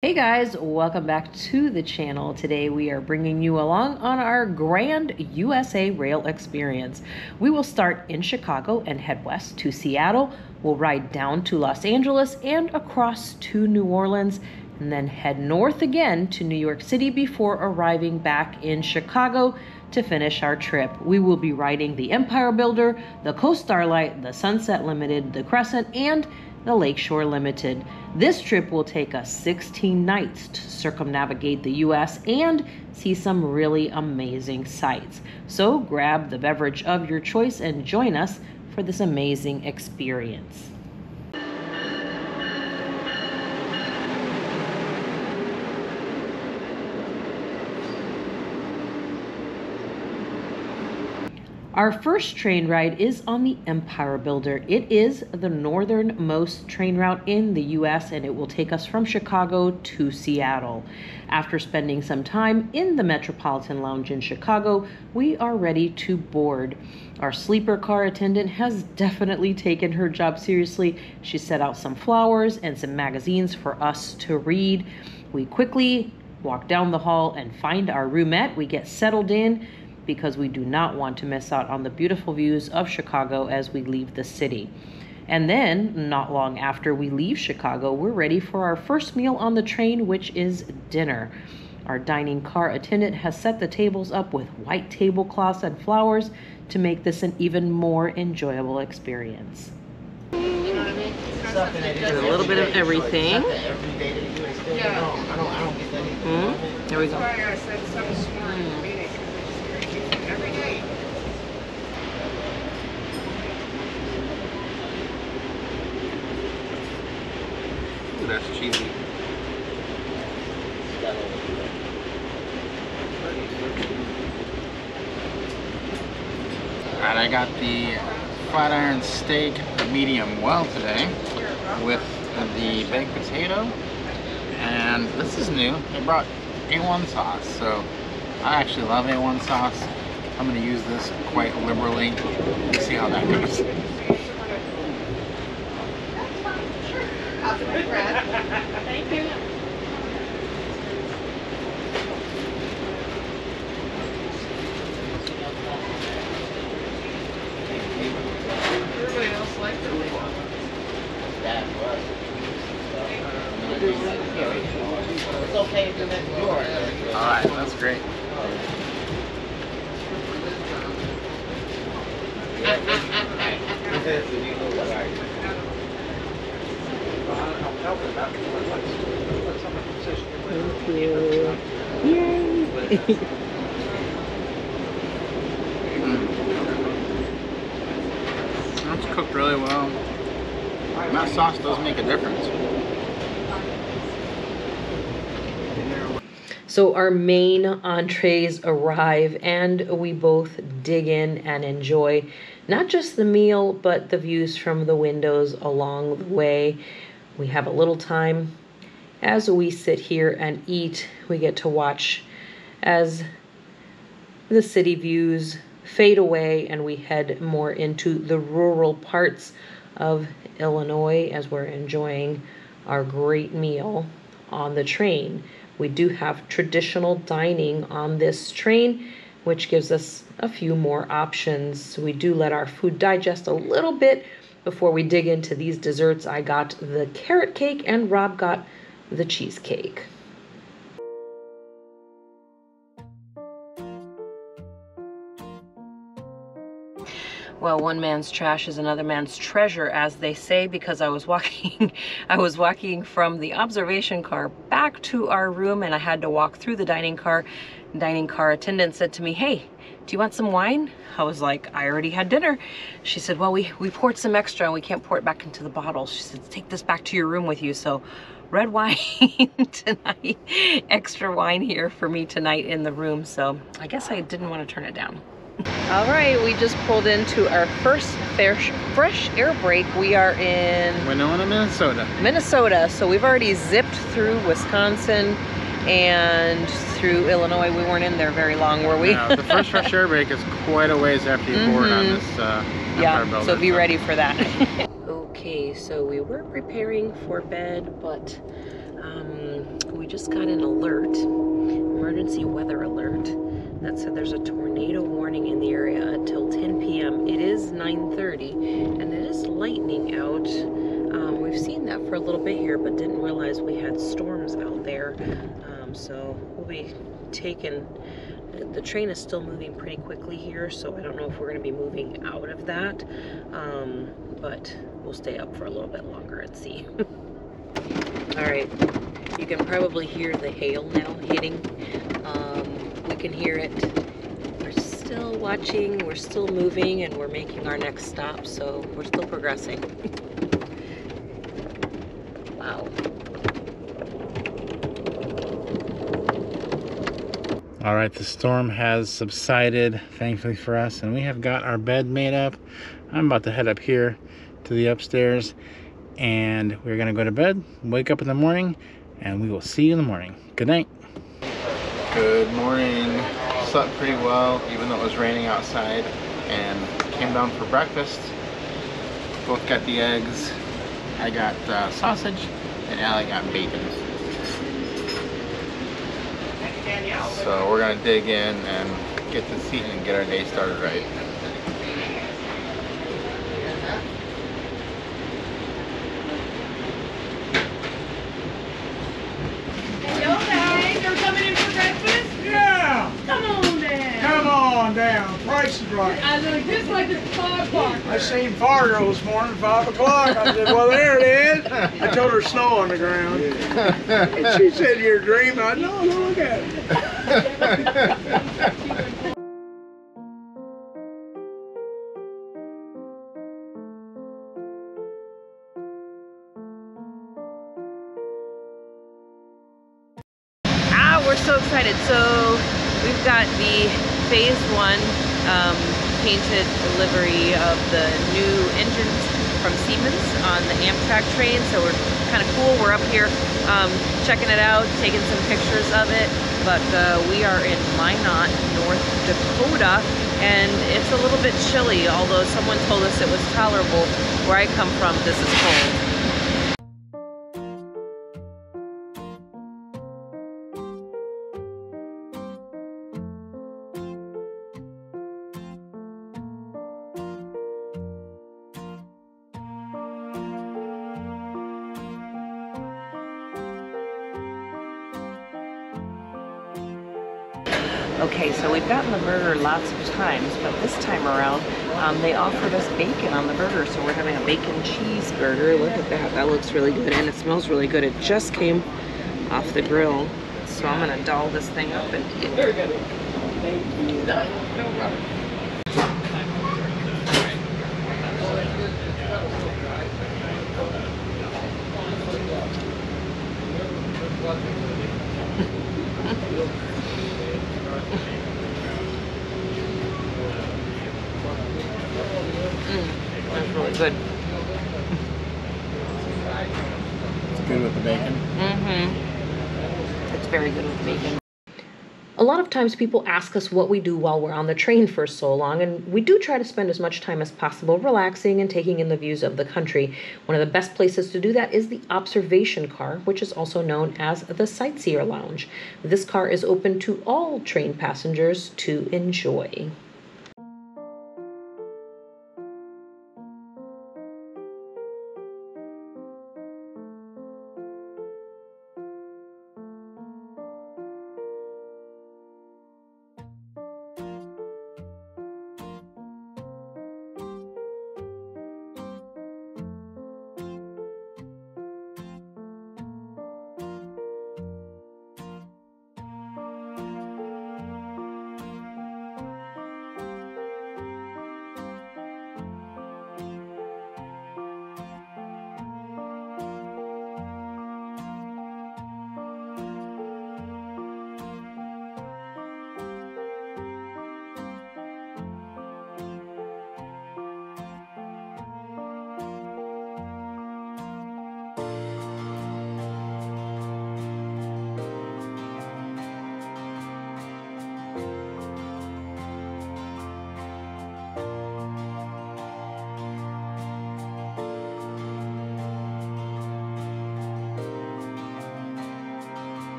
Hey guys, welcome back to the channel. Today we are bringing you along on our grand USA Rail experience. We will start in Chicago and head west to Seattle. We'll ride down to Los Angeles and across to New Orleans and then head north again to New York City before arriving back in Chicago to finish our trip. We will be riding the Empire Builder, the Coast Starlight, the Sunset Limited, the Crescent, and the Lake Shore Limited. This trip will take us 16 nights to circumnavigate the US and see some really amazing sights. So grab the beverage of your choice and join us for this amazing experience. Our first train ride is on the Empire Builder. It is the northernmost train route in the US and it will take us from Chicago to Seattle. After spending some time in the Metropolitan Lounge in Chicago, we are ready to board. Our sleeper car attendant has definitely taken her job seriously. She set out some flowers and some magazines for us to read. We quickly walk down the hall and find our roomette. We get settled in because we do not want to miss out on the beautiful views of Chicago as we leave the city. And then, not long after we leave Chicago, we're ready for our first meal on the train, which is dinner. Our dining car attendant has set the tables up with white tablecloths and flowers to make this an even more enjoyable experience. A little bit of everything. Mm, there we go. Mm. That's cheesy. Alright, I got the flat iron steak medium well today with the baked potato and this is new. They brought A1 sauce so I actually love A1 sauce. I'm going to use this quite liberally. See how that goes. Thank you. Everybody else liked it. It's okay if it's yours. Alright, that's great. Thank you. Yay! That's cooked really well. And that sauce does make a difference. So our main entrees arrive and we both dig in and enjoy not just the meal but the views from the windows along the way. We have a little time as we sit here and eat. We get to watch as the city views fade away and we head more into the rural parts of Illinois as we're enjoying our great meal on the train. We do have traditional dining on this train, which gives us a few more options. We do let our food digest a little bit before we dig into these desserts. I got the carrot cake and Rob got the cheesecake. well one man's trash is another man's treasure as they say because i was walking i was walking from the observation car back to our room and i had to walk through the dining car dining car attendant said to me hey do you want some wine? I was like i already had dinner. She said well we we poured some extra and we can't pour it back into the bottle. She said take this back to your room with you. So red wine tonight extra wine here for me tonight in the room. So i guess i didn't want to turn it down. All right, we just pulled into our first fresh, fresh air break. We are in Winona, Minnesota. Minnesota, so we've already zipped through Wisconsin and through Illinois. We weren't in there very long, were we? Yeah, the first fresh air break is quite a ways after you board on Mhm. this uh, yeah, Empire Builder, so be ready for that. okay, so we were preparing for bed, but um, we just got an alert, emergency weather alert, that said there's a tornado warning in the area until 10 p.m. It is 9:30, and it is lightning out. Um, we've seen that for a little bit here, but didn't realize we had storms out there. So we'll be taking. The train is still moving pretty quickly here, so I don't know if we're going to be moving out of that. Um, but we'll stay up for a little bit longer and see. All right, you can probably hear the hail now hitting. Um, we can hear it. We're still watching, we're still moving, and we're making our next stop, so we're still progressing. wow. All right, the storm has subsided, thankfully for us, and we have got our bed made up. I'm about to head up here to the upstairs, and we're gonna go to bed, wake up in the morning, and we will see you in the morning. Good night. Good morning. Slept pretty well, even though it was raining outside, and came down for breakfast. Both got the eggs. I got uh, sausage, and Allie got bacon. So we're gonna dig in and get this eaten and get our day started right. Yo guys, you're coming in for breakfast? Yeah, Come on down. Come on down. Price is right. I look just like the five o'clock. I seen Fargo this morning, five o'clock. I said, "Well, there it is." I told her snow on the ground, and she said, "You're dreaming." I know. No, look at it. Ah, we're so excited. So we've got the phase one um, painted livery of the new engines from Siemens on the Amtrak train. So we're kind of cool. We're up here um, checking it out, taking some pictures of it. But uh, we are in Minot, North Dakota, and it's a little bit chilly. Although someone told us it was tolerable. Where I come from, this is cold. We've gotten the burger lots of times, but this time around, um, they offered us bacon on the burger, so we're having a bacon cheeseburger. Look at that, that looks really good, and it smells really good. It just came off the grill, so I'm gonna doll this thing up and eat it. That's really good. It's good with the bacon. Mm-hmm. It's very good with bacon. A lot of times people ask us what we do while we're on the train for so long, and we do try to spend as much time as possible relaxing and taking in the views of the country. One of the best places to do that is the observation car, which is also known as the sightseer lounge. This car is open to all train passengers to enjoy.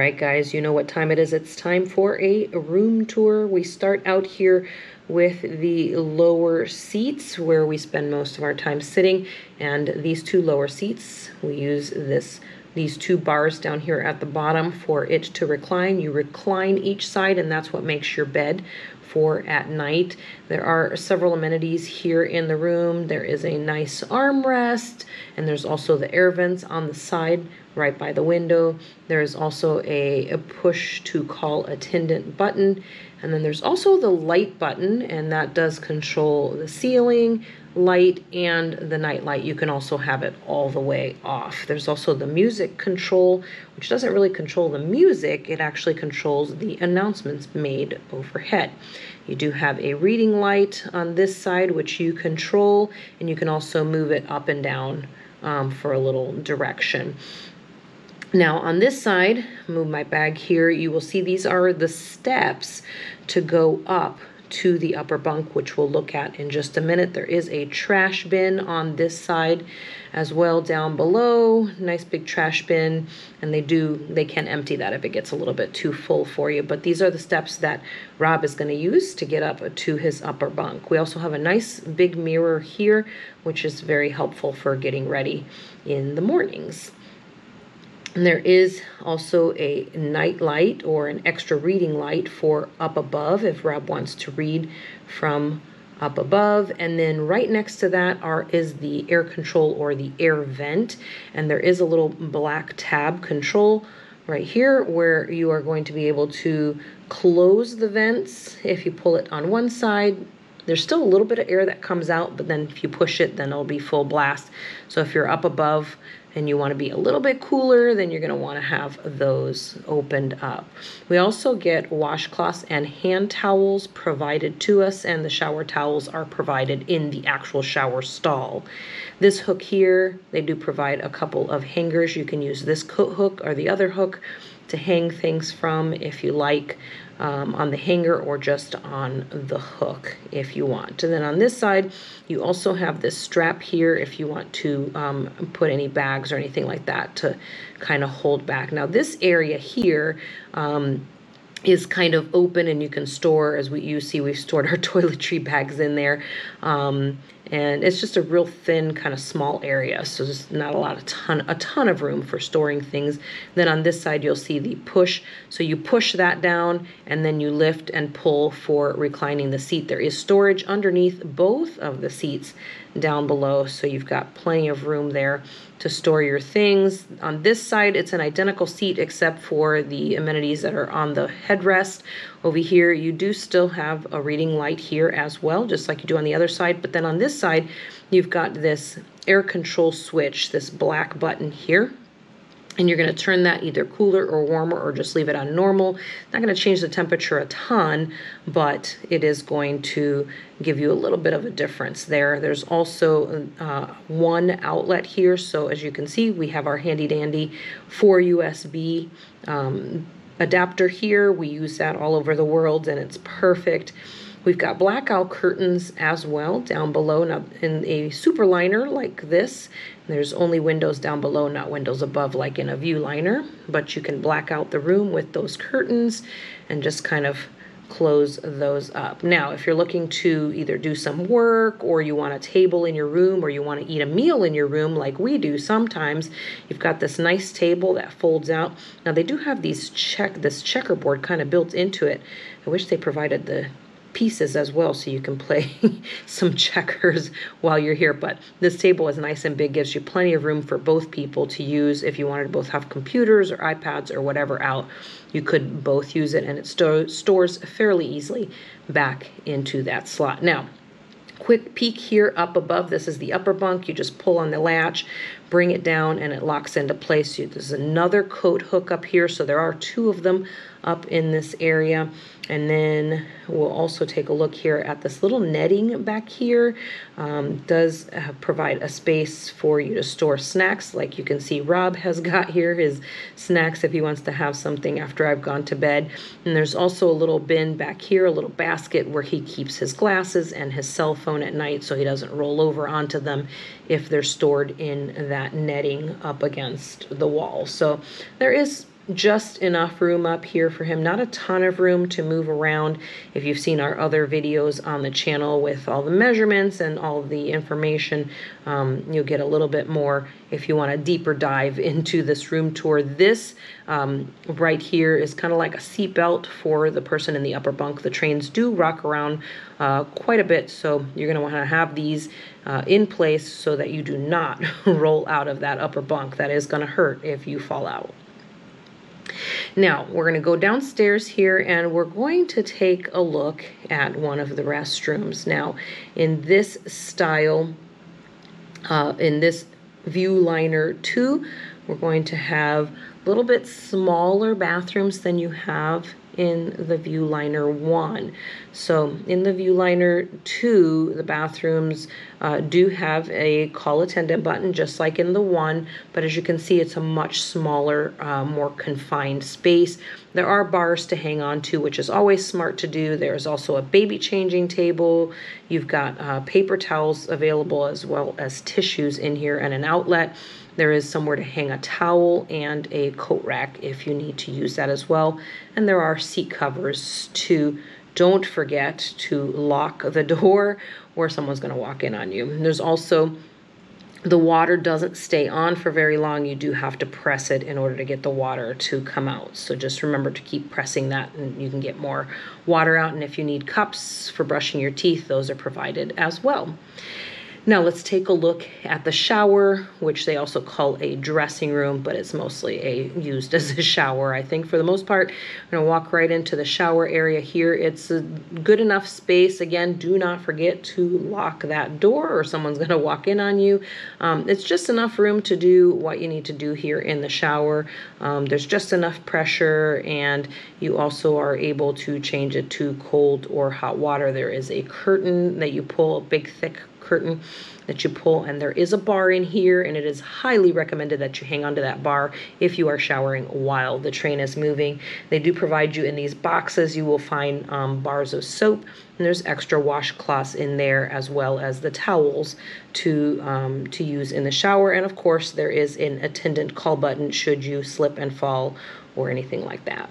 Right, guys, you know what time it is. It's time for a room tour. We start out here with the lower seats where we spend most of our time sitting. And these two lower seats, we use this these two bars down here at the bottom for it to recline. You recline each side and that's what makes your bed for at night. There are several amenities here in the room. There is a nice armrest and there's also the air vents on the side right by the window. There is also a, a push to call attendant button. And then there's also the light button and that does control the ceiling, light, and the night light. You can also have it all the way off. There's also the music control, which doesn't really control the music. It actually controls the announcements made overhead. You do have a reading light on this side, which you control, and you can also move it up and down um, for a little direction. Now on this side, move my bag here, you will see these are the steps to go up to the upper bunk, which we'll look at in just a minute. There is a trash bin on this side as well down below. Nice big trash bin, and they do, they can empty that if it gets a little bit too full for you. But these are the steps that Rob is gonna use to get up to his upper bunk. We also have a nice big mirror here, which is very helpful for getting ready in the mornings. And there is also a night light or an extra reading light for up above if Rob wants to read from up above. And then right next to that are is the air control or the air vent. And there is a little black tab control right here where you are going to be able to close the vents. If you pull it on one side, there's still a little bit of air that comes out, but then if you push it, then it'll be full blast. So if you're up above, and you want to be a little bit cooler, then you're going to want to have those opened up. We also get washcloths and hand towels provided to us, and the shower towels are provided in the actual shower stall. This hook here, they do provide a couple of hangers. You can use this coat hook or the other hook to hang things from if you like um, on the hanger or just on the hook if you want. And then on this side, you also have this strap here if you want to um, put any bags or anything like that to kind of hold back. Now this area here, um, is kind of open and you can store, as we you see, we've stored our toiletry bags in there. Um, and it's just a real thin kind of small area so there's not a lot of ton a ton of room for storing things. Then on this side you'll see the push. So you push that down and then you lift and pull for reclining the seat. There is storage underneath both of the seats down below so you've got plenty of room there to store your things. On this side it's an identical seat except for the amenities that are on the headrest over here, you do still have a reading light here as well, just like you do on the other side. But then on this side, you've got this air control switch, this black button here. And you're going to turn that either cooler or warmer or just leave it on normal. Not going to change the temperature a ton, but it is going to give you a little bit of a difference there. There's also uh, one outlet here. So as you can see, we have our handy dandy 4 USB um, adapter here. We use that all over the world and it's perfect. We've got blackout curtains as well down below now in a Superliner like this. There's only windows down below, not windows above like in a Viewliner, but you can black out the room with those curtains and just kind of close those up. Now, if you're looking to either do some work or you want a table in your room or you want to eat a meal in your room like we do sometimes, you've got this nice table that folds out. Now, they do have these check this checkerboard kind of built into it. I wish they provided the pieces as well so you can play some checkers while you're here. But this table is nice and big gives you plenty of room for both people to use. If you wanted to both have computers or iPads or whatever out you could both use it and it sto stores fairly easily back into that slot. Now quick peek here up above. This is the upper bunk. You just pull on the latch bring it down and it locks into place. There's another coat hook up here so there are two of them up in this area. And then we'll also take a look here at this little netting back here. Um, does uh, provide a space for you to store snacks. Like you can see Rob has got here his snacks if he wants to have something after I've gone to bed. And there's also a little bin back here, a little basket where he keeps his glasses and his cell phone at night so he doesn't roll over onto them if they're stored in that netting up against the wall. So there is just enough room up here for him, not a ton of room to move around. If you've seen our other videos on the channel with all the measurements and all the information, um, you'll get a little bit more if you want a deeper dive into this room tour. This um, right here is kind of like a seatbelt for the person in the upper bunk. The trains do rock around uh, quite a bit, so you're going to want to have these uh, in place so that you do not roll out of that upper bunk. That is going to hurt if you fall out. Now, we're going to go downstairs here and we're going to take a look at one of the restrooms. Now, in this style, uh, in this Viewliner 2, we're going to have a little bit smaller bathrooms than you have in the Viewliner 1. So in the Viewliner 2, the bathrooms uh, do have a call attendant button just like in the 1, but as you can see it's a much smaller, uh, more confined space. There are bars to hang on to, which is always smart to do. There's also a baby changing table. You've got uh, paper towels available as well as tissues in here and an outlet. There is somewhere to hang a towel and a coat rack if you need to use that as well. And there are seat covers too. Don't forget to lock the door or someone's going to walk in on you. There's also the water doesn't stay on for very long. You do have to press it in order to get the water to come out. So just remember to keep pressing that and you can get more water out. And if you need cups for brushing your teeth, those are provided as well. Now let's take a look at the shower, which they also call a dressing room, but it's mostly a used as a shower, I think, for the most part. I'm gonna walk right into the shower area here. It's a good enough space. Again, do not forget to lock that door or someone's gonna walk in on you. Um, it's just enough room to do what you need to do here in the shower. Um, there's just enough pressure and you also are able to change it to cold or hot water. There is a curtain that you pull, a big thick curtain that you pull and there is a bar in here and it is highly recommended that you hang onto that bar if you are showering while the train is moving. They do provide you in these boxes, you will find um, bars of soap and there's extra washcloths in there as well as the towels to, um, to use in the shower. And of course there is an attendant call button should you slip and fall or anything like that.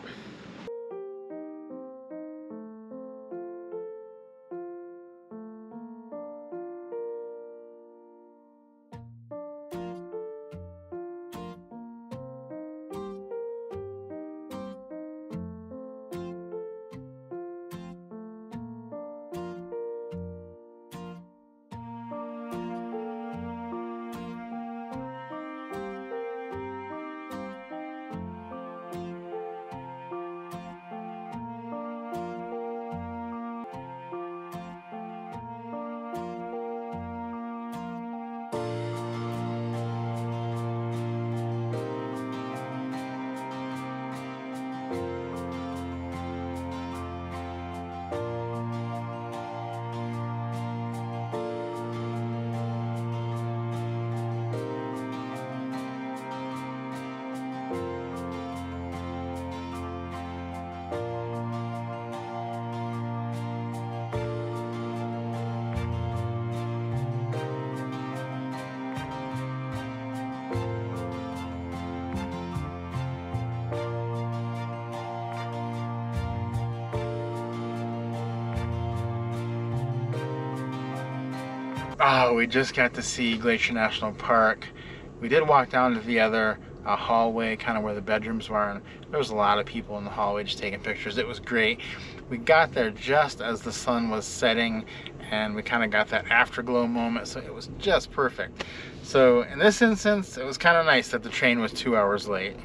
We just got to see Glacier National Park. We did walk down to the other uh, hallway, kind of where the bedrooms were, and there was a lot of people in the hallway just taking pictures. It was great. We got there just as the sun was setting, and we kind of got that afterglow moment, so it was just perfect. So in this instance, it was kind of nice that the train was two hours late.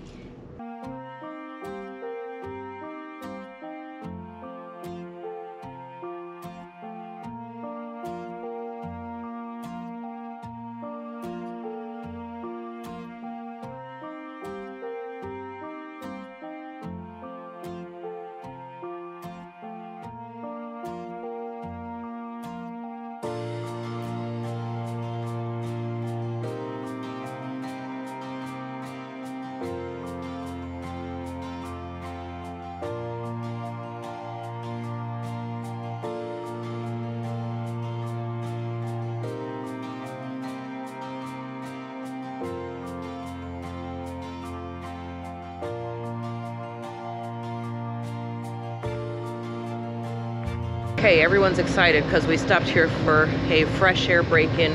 Everyone's excited because we stopped here for a fresh air break in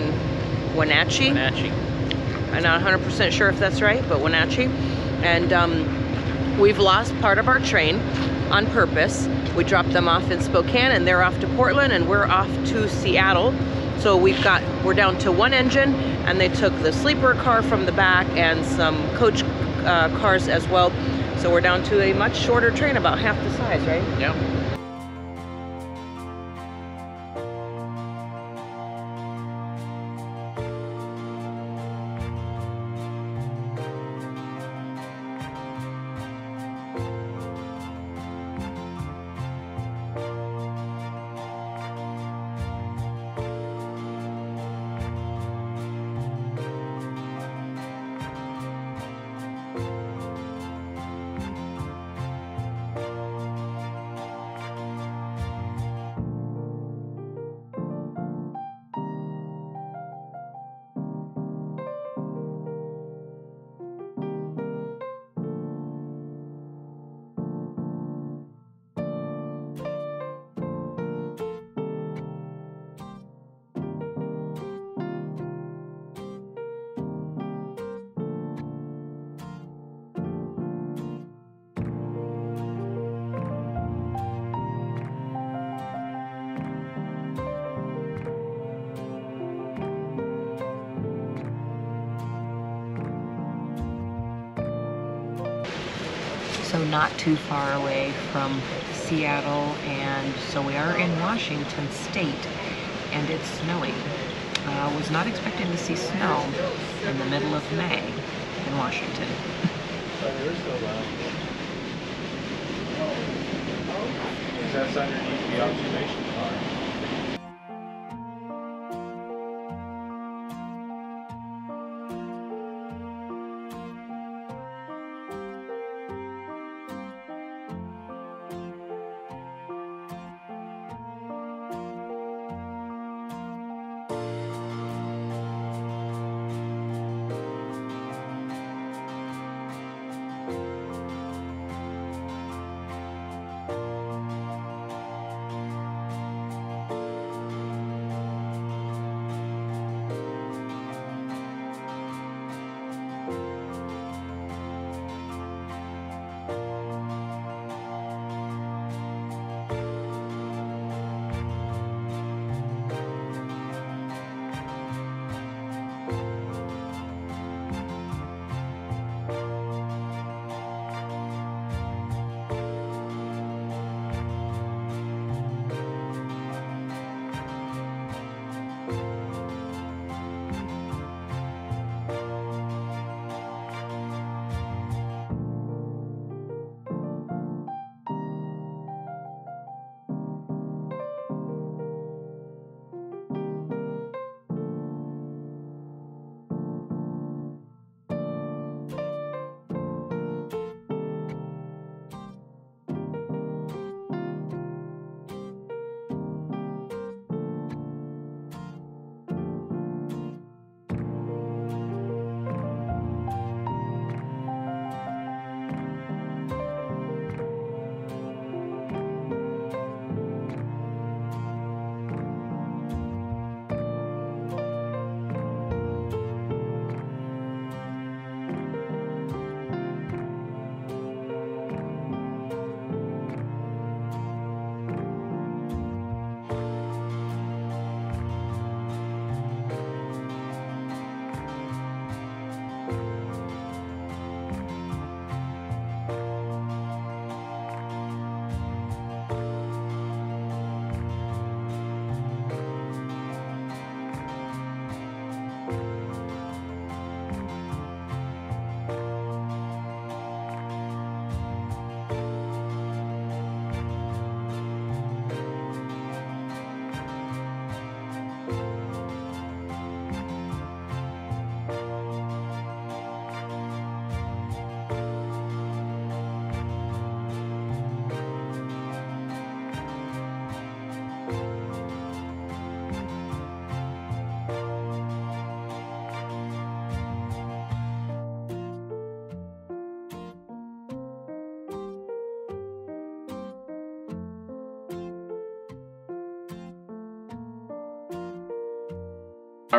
Wenatchee. Wenatchee. I'm not 100% sure if that's right, but Wenatchee. And um, we've lost part of our train on purpose. We dropped them off in Spokane and they're off to Portland and we're off to Seattle. So we've got, we're down to one engine and they took the sleeper car from the back and some coach uh, cars as well. So we're down to a much shorter train, about half the size, right? Yep. Too far away from Seattle, and so we are in Washington State, and it's snowing. I uh, was not expecting to see snow in the middle of May in Washington. Underneath the observation.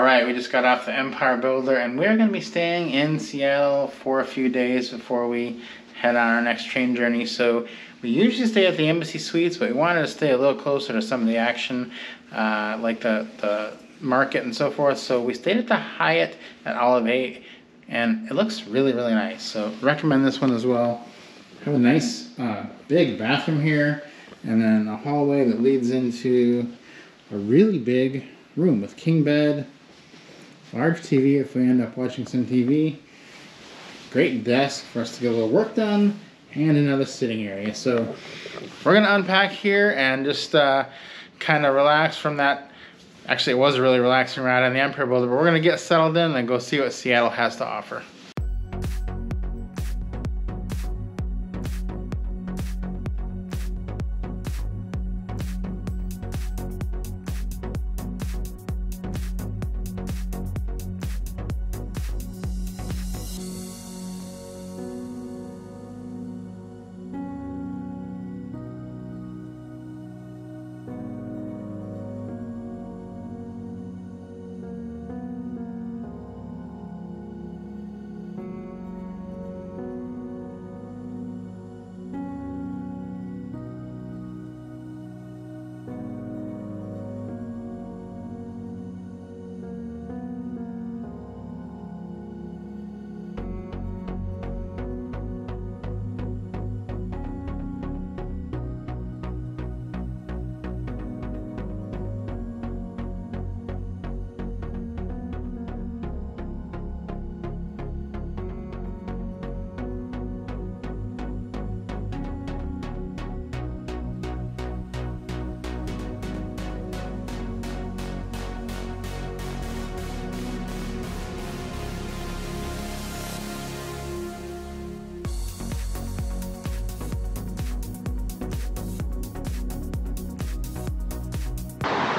All right, we just got off the Empire Builder and we're going to be staying in Seattle for a few days before we head on our next train journey. So we usually stay at the Embassy Suites, but we wanted to stay a little closer to some of the action, uh, like the, the market and so forth. So we stayed at the Hyatt at Olive 8 and it looks really, really nice. So recommend this one as well. Have a nice uh, big bathroom here and then a hallway that leads into a really big room with king bed, large TV if we end up watching some TV, great desk for us to get a little work done, and another sitting area. So we're gonna unpack here and just uh, kind of relax from that. Actually, it was a really relaxing ride on the Empire Builder, but we're gonna get settled in and go see what Seattle has to offer.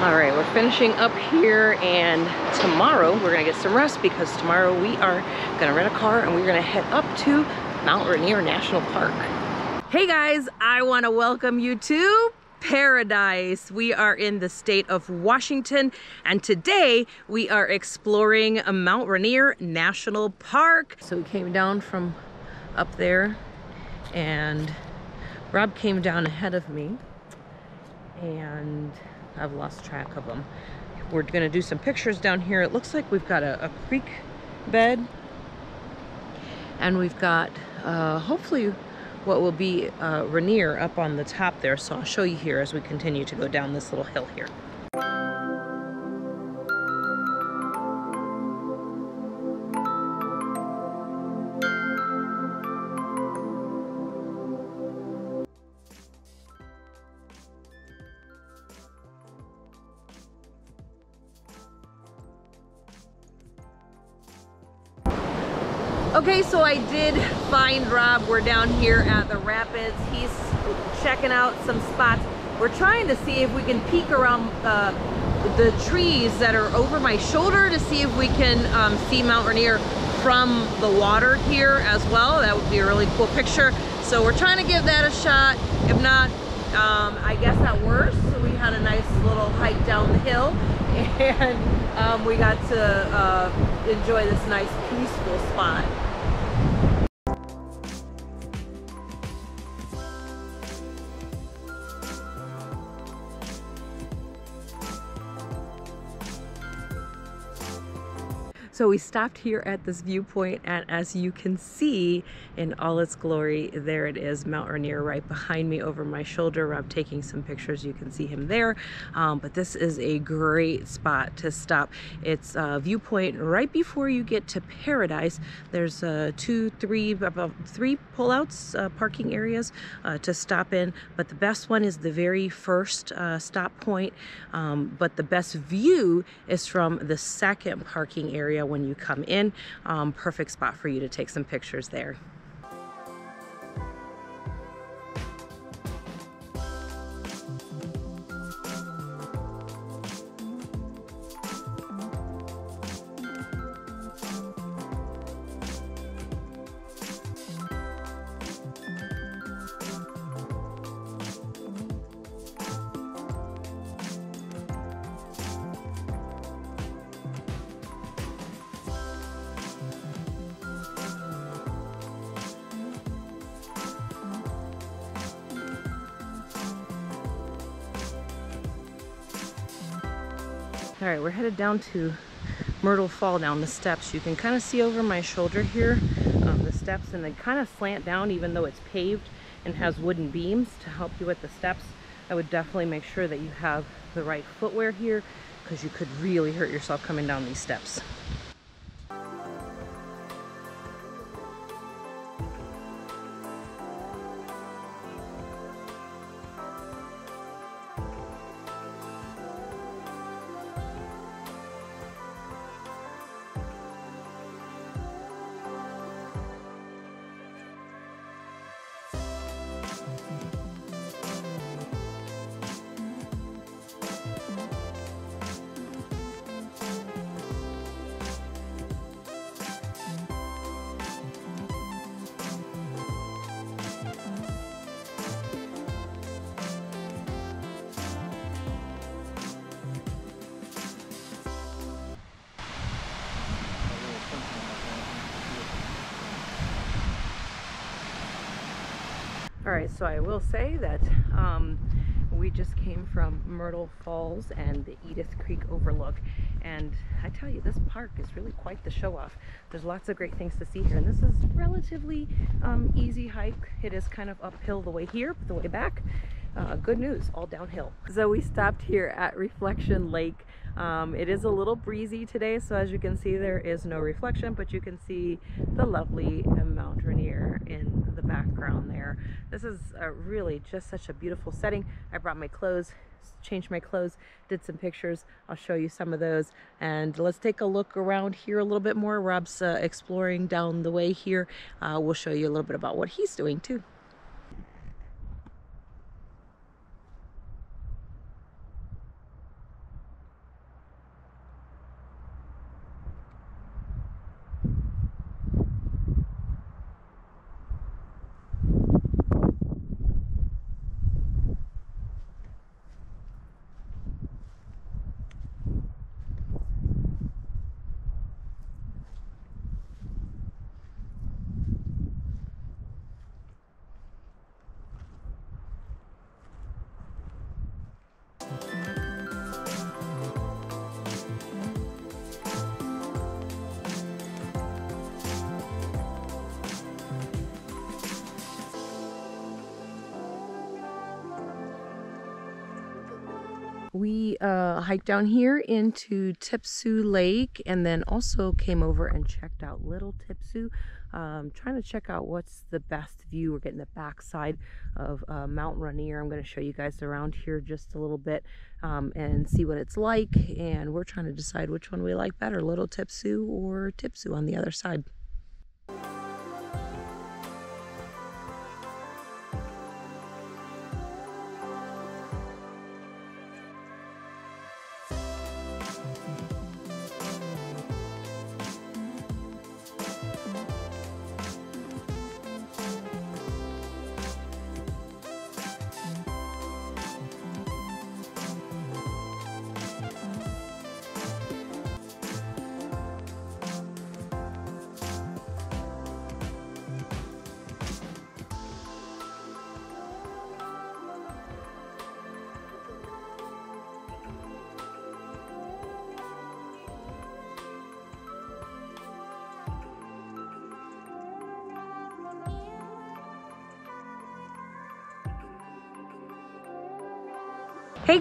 All right, we're finishing up here and tomorrow we're gonna get some rest because tomorrow we are gonna rent a car and we're gonna head up to Mount Rainier National Park. Hey guys, I wanna welcome you to paradise. We are in the state of Washington and today we are exploring Mount Rainier National Park. So we came down from up there and Rob came down ahead of me and I've lost track of them. We're gonna do some pictures down here. It looks like we've got a, a creek bed and we've got uh, hopefully what will be uh, Rainier up on the top there. So I'll show you here as we continue to go down this little hill here. Okay, so I did find Rob. We're down here at the rapids. He's checking out some spots. We're trying to see if we can peek around uh, the trees that are over my shoulder to see if we can um, see Mount Rainier from the water here as well. That would be a really cool picture. So we're trying to give that a shot. If not, um, I guess at worst. So we had a nice little hike down the hill and um, we got to uh, enjoy this nice peaceful spot. So we stopped here at this viewpoint and as you can see in all its glory, there it is, Mount Rainier right behind me over my shoulder. I'm taking some pictures, you can see him there. Um, but this is a great spot to stop. It's a viewpoint right before you get to Paradise. There's uh, two, three, about three pullouts, uh, parking areas uh, to stop in. But the best one is the very first uh, stop point. Um, but the best view is from the second parking area when you come in. Um, perfect spot for you to take some pictures there. Right, we're headed down to Myrtle Fall down the steps. You can kind of see over my shoulder here um, the steps and they kind of slant down even though it's paved and has wooden beams to help you with the steps. I would definitely make sure that you have the right footwear here because you could really hurt yourself coming down these steps. So I will say that um, we just came from Myrtle Falls and the Edith Creek Overlook. And I tell you, this park is really quite the show off. There's lots of great things to see here. And this is relatively um, easy hike. It is kind of uphill the way here, but the way back, uh, good news, all downhill. So we stopped here at Reflection Lake. Um, it is a little breezy today, so as you can see, there is no reflection, but you can see the lovely Mount Rainier in the background there. This is really just such a beautiful setting. I brought my clothes, changed my clothes, did some pictures. I'll show you some of those. And let's take a look around here a little bit more. Rob's uh, exploring down the way here. Uh, we'll show you a little bit about what he's doing too. Hiked down here into Tipsoo Lake and then also came over and checked out Little Tipsoo. Um, trying to check out what's the best view. We're getting the backside of uh, Mount Rainier. I'm going to show you guys around here just a little bit um, and see what it's like. And we're trying to decide which one we like better, Little Tipsoo or Tipsoo on the other side.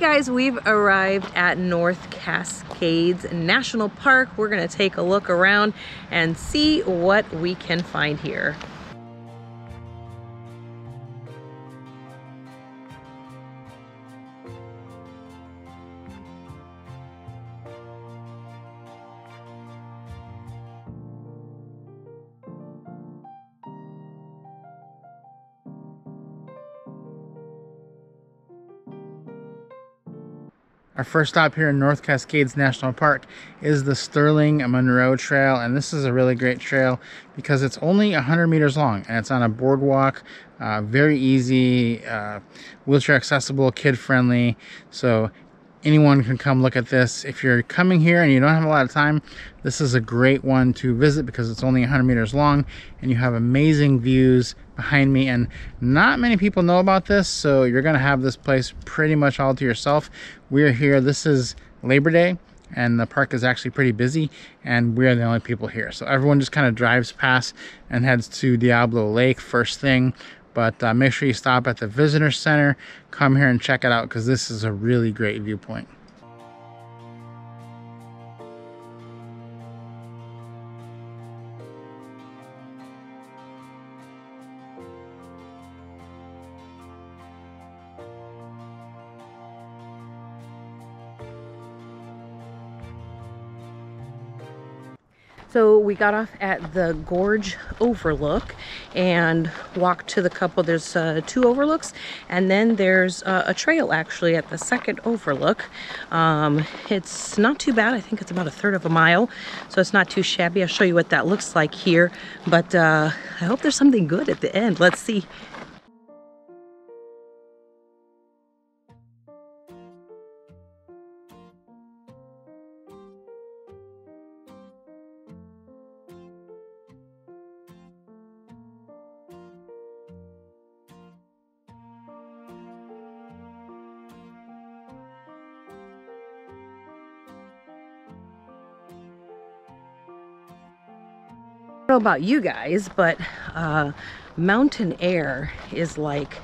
Guys, we've arrived at North Cascades National Park. We're gonna take a look around and see what we can find here. Our first stop here in North Cascades National Park is the Sterling Munro Trail, and this is a really great trail because it's only 100 meters long and it's on a boardwalk, uh, very easy, uh, wheelchair accessible, kid friendly. So anyone can come look at this. If you're coming here and you don't have a lot of time, this is a great one to visit because it's only 100 meters long and you have amazing views behind me and not many people know about this so you're gonna have this place pretty much all to yourself we're here this is labor day and the park is actually pretty busy and we're the only people here. So everyone just kind of drives past and heads to Diablo Lake first thing. But uh, make sure you stop at the visitor center, come here and check it out because this is a really great viewpoint. So we got off at the Gorge Overlook and walked to the couple. There's uh, two overlooks, and then there's uh, a trail actually at the second overlook. Um, it's not too bad. I think it's about a third of a mile, so it's not too shabby. I'll show you what that looks like here, but uh, I hope there's something good at the end. Let's see. Know about you guys, but uh, mountain air is like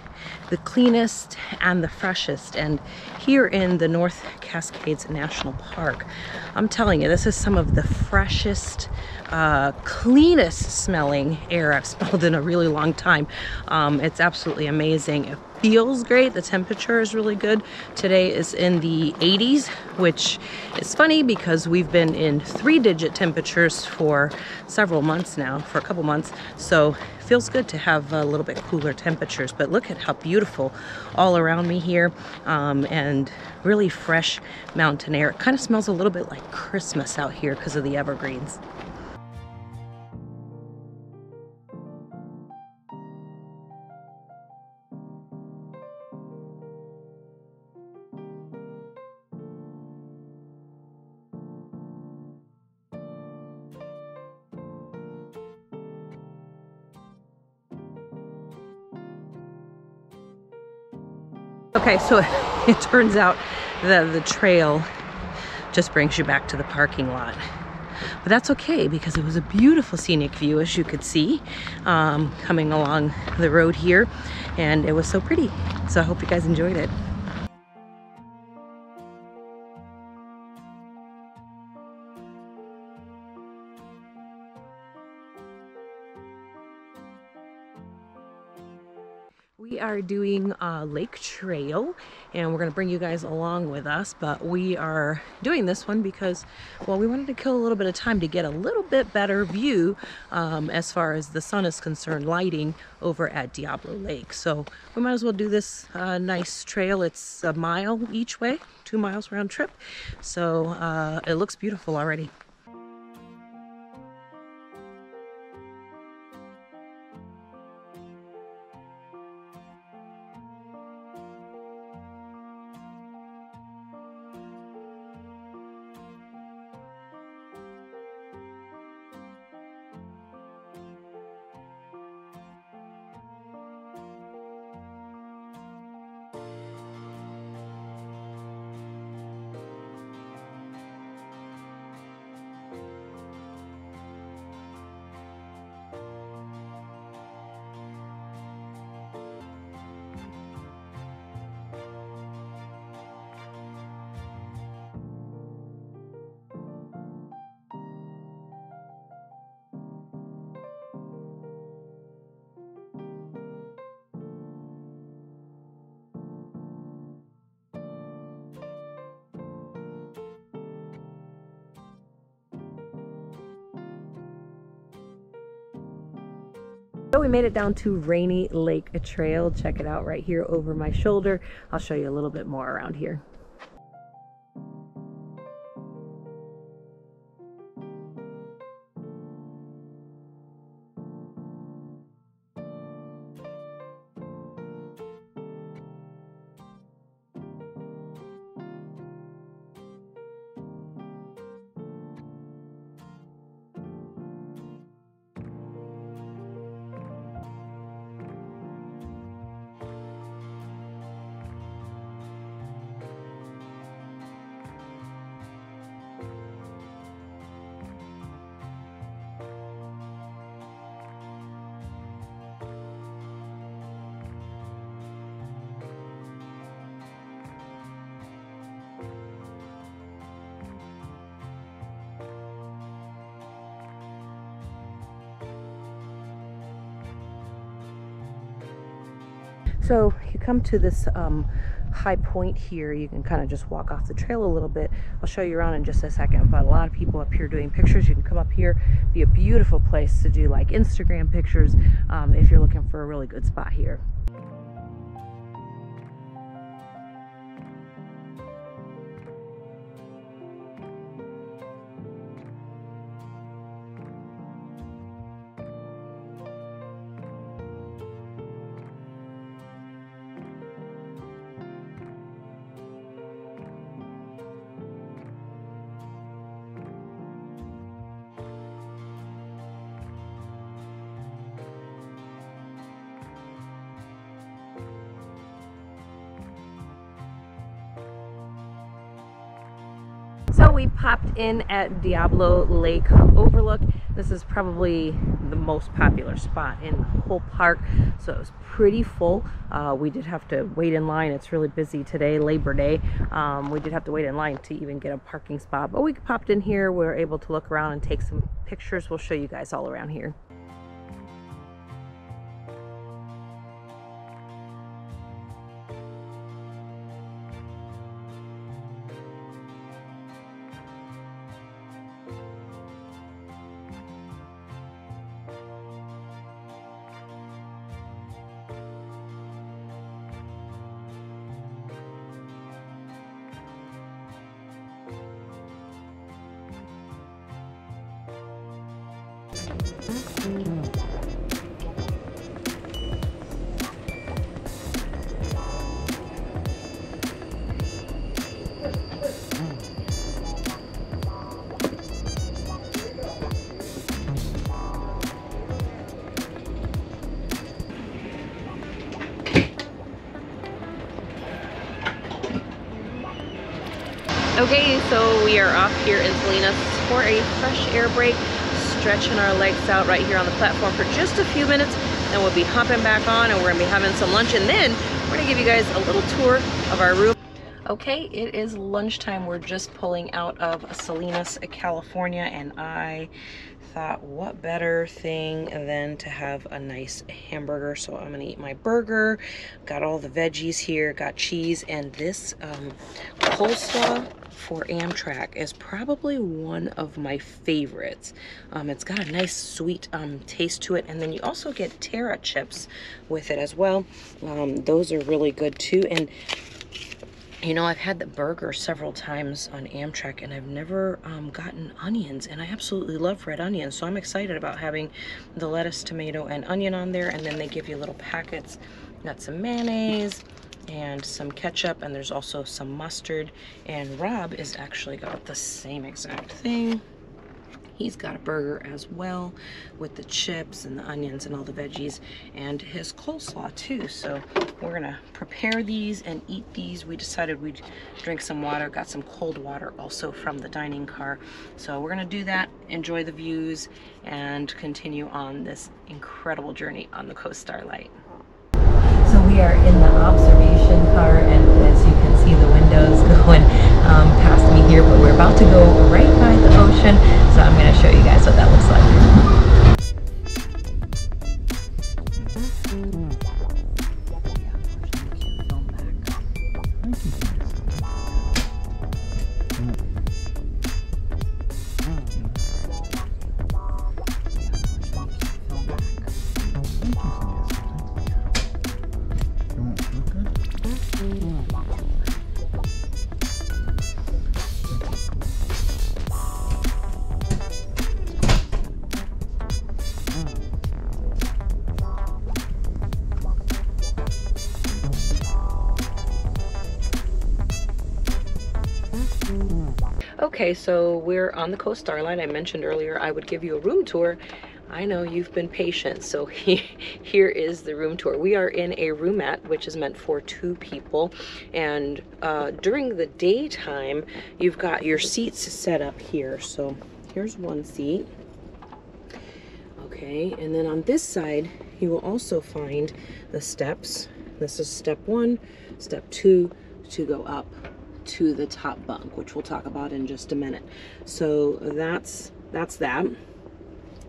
the cleanest and the freshest. And here in the North Cascades National Park, I'm telling you, this is some of the freshest, uh, cleanest smelling air I've smelled in a really long time. Um, it's absolutely amazing. Feels great. The temperature is really good. Today is in the 80s, which is funny because we've been in three digit temperatures for several months now, for a couple months. So feels good to have a little bit cooler temperatures, but look at how beautiful all around me here um, and really fresh mountain air. It kind of smells a little bit like Christmas out here because of the evergreens. Okay, so it turns out that the trail just brings you back to the parking lot. But that's okay because it was a beautiful scenic view as you could see um, coming along the road here and it was so pretty. So I hope you guys enjoyed it. Are doing a lake trail and we're to bring you guys along with us, but we are doing this one because, well, we wanted to kill a little bit of time to get a little bit better view um, as far as the sun is concerned, lighting over at Diablo Lake. So we might as well do this uh, nice trail. It's a mile each way, two miles round trip. So uh, it looks beautiful already. Made it down to Rainy Lake Trail. Check it out right here over my shoulder. I'll show you a little bit more around here. So you come to this um, high point here. You can kind of just walk off the trail a little bit. I'll show you around in just a second. But a lot of people up here doing pictures. You can come up here. Be a beautiful place to do like Instagram pictures um, if you're looking for a really good spot here. So we popped in at Diablo Lake Overlook. This is probably the most popular spot in the whole park. So it was pretty full. Uh, we did have to wait in line. It's really busy today, Labor Day. Um, we did have to wait in line to even get a parking spot. But we popped in here. We were able to look around and take some pictures. We'll show you guys all around here. Break, stretching our legs out right here on the platform for just a few minutes, and we'll be hopping back on and we're gonna be having some lunch, and then we're gonna give you guys a little tour of our room. Okay, it is lunchtime. We're just pulling out of Salinas, California, and I thought what better thing than to have a nice hamburger. So I'm gonna eat my burger. Got all the veggies here, got cheese, and this um, coleslaw for Amtrak is probably one of my favorites. Um, it's got a nice sweet um, taste to it, and then you also get Terra chips with it as well. Um, those are really good too, and you know, I've had the burger several times on Amtrak and I've never um, gotten onions and I absolutely love red onions. So I'm excited about having the lettuce, tomato, and onion on there. And then they give you little packets. Got some mayonnaise and some ketchup and there's also some mustard. And Rob is actually got the same exact thing. He's got a burger as well with the chips and the onions and all the veggies and his coleslaw too. So we're gonna prepare these and eat these. We decided we'd drink some water, got some cold water also from the dining car. So we're gonna do that, enjoy the views, and continue on this incredible journey on the Coast Starlight. So we are in the observation car and as you can see the windows going um, past me here, but we're about to go right by the ocean. So I'm going to show you guys what that looks like. We're on the Coast Starlight. I mentioned earlier I would give you a room tour. I know you've been patient, so here is the room tour. We are in a roomette, which is meant for two people. And uh, during the daytime, you've got your seats set up here. So here's one seat. Okay, and then on this side, you will also find the steps. This is step one, step two to go up to the top bunk, which we'll talk about in just a minute. So that's that's that.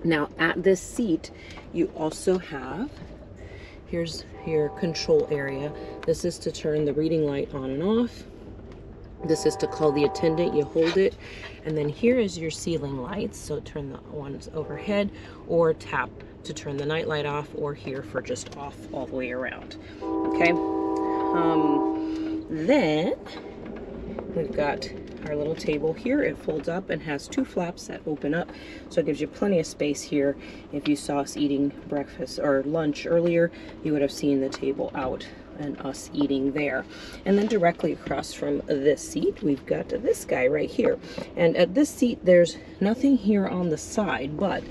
Now at this seat, you also have here's your control area. This is to turn the reading light on and off. This is to call the attendant, you hold it. And then here is your ceiling lights. So turn the ones overhead or tap to turn the night light off or here for just off all the way around. Okay. Um, then we've got our little table here. It folds up and has two flaps that open up. So it gives you plenty of space here. If you saw us eating breakfast or lunch earlier, you would have seen the table out and us eating there. And then directly across from this seat, we've got this guy right here. And at this seat, there's nothing here on the side, but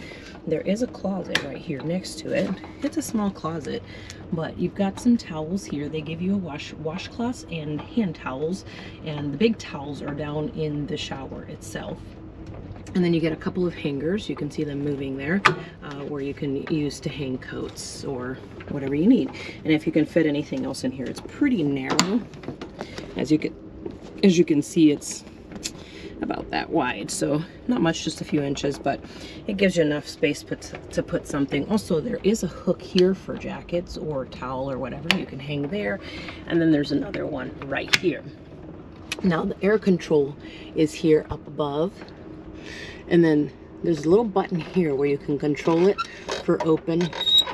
there is a closet right here next to it. It's a small closet, but you've got some towels here. They give you a wash washcloths and hand towels, and the big towels are down in the shower itself. And then you get a couple of hangers. You can see them moving there, uh, where you can use to hang coats or whatever you need. And if you can fit anything else in here, it's pretty narrow. As you can, as you can see, it's about that wide. So not much, just a few inches, but it gives you enough space put, to put something. Also, there is a hook here for jackets or towel or whatever. You can hang there. And then there's another one right here. Now the air control is here up above. And then there's a little button here where you can control it for open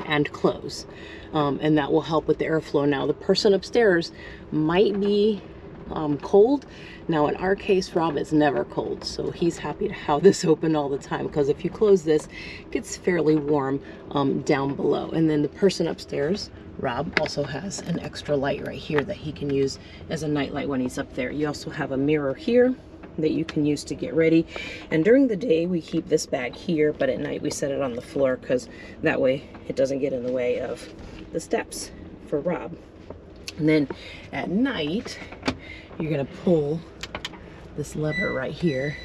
and close. Um, and that will help with the airflow. Now the person upstairs might be um, cold. Now in our case, Rob is never cold, so he's happy to have this open all the time because if you close this, it gets fairly warm um, down below. And then the person upstairs, Rob, also has an extra light right here that he can use as a nightlight when he's up there. You also have a mirror here that you can use to get ready. And during the day, we keep this bag here, but at night we set it on the floor because that way it doesn't get in the way of the steps for Rob. And then at night, you're gonna pull this lever right here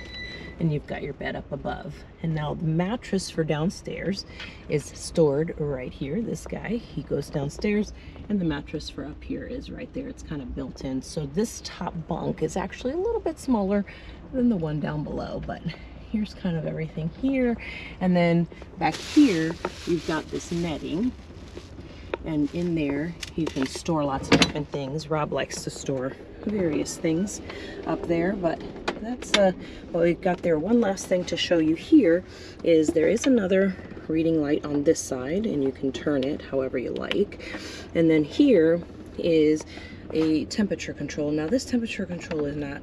and you've got your bed up above. And now the mattress for downstairs is stored right here. This guy, he goes downstairs and the mattress for up here is right there. It's kind of built in. So this top bunk is actually a little bit smaller than the one down below, but here's kind of everything here. And then back here, you've got this netting and in there you can store lots of different things. Rob likes to store various things up there, but that's uh, what we've got there. One last thing to show you here is there is another reading light on this side, and you can turn it however you like. And then here is a temperature control. Now this temperature control is not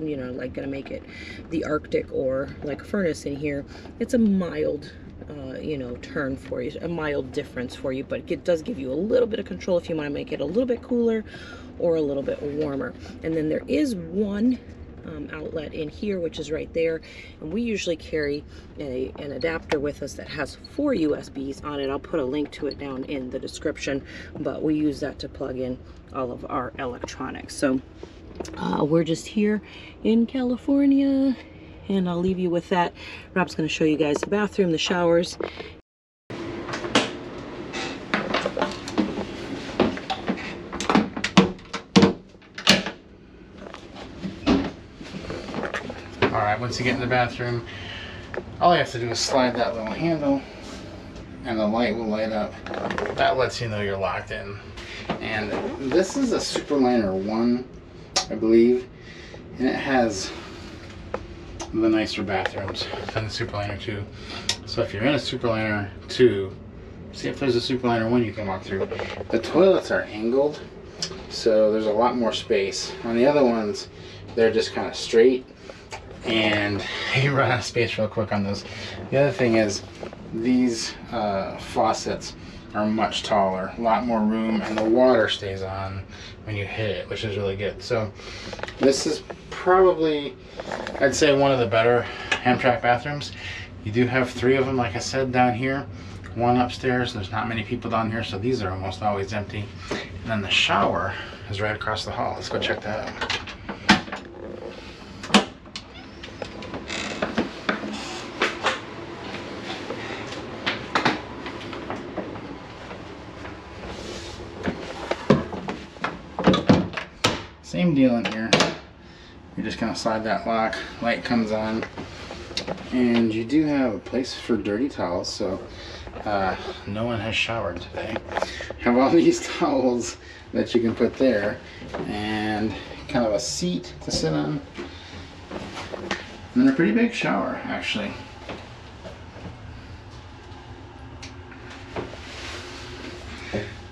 you know like gonna make it the arctic or like a furnace in here it's a mild uh, you know, turn for you, a mild difference for you, but it does give you a little bit of control if you want to make it a little bit cooler or a little bit warmer. And then there is one um, outlet in here, which is right there. And we usually carry a, an adapter with us that has four USBs on it. I'll put a link to it down in the description, but we use that to plug in all of our electronics. So uh, we're just here in California and I'll leave you with that. Rob's going to show you guys the bathroom, the showers. Once you get in the bathroom, all you have to do is slide that little handle and the light will light up. That lets you know you're locked in. And this is a Superliner 1, I believe, and it has the nicer bathrooms than the Superliner 2. So if you're in a Superliner 2, see if there's a Superliner 1 you can walk through. The toilets are angled, so there's a lot more space. On the other ones, they're just kind of straight, and you run out of space real quick on those. The other thing is, these uh, faucets are much taller, a lot more room, and the water stays on when you hit it, which is really good. So this is probably, I'd say one of the better Amtrak bathrooms. You do have three of them, like I said, down here. One upstairs, there's not many people down here, so these are almost always empty. And then the shower is right across the hall. Let's go check that out. Same deal in here. You're just gonna slide that lock, light comes on, and you do have a place for dirty towels. So uh, no one has showered today. Have all these towels that you can put there and kind of a seat to sit on. And a pretty big shower, actually.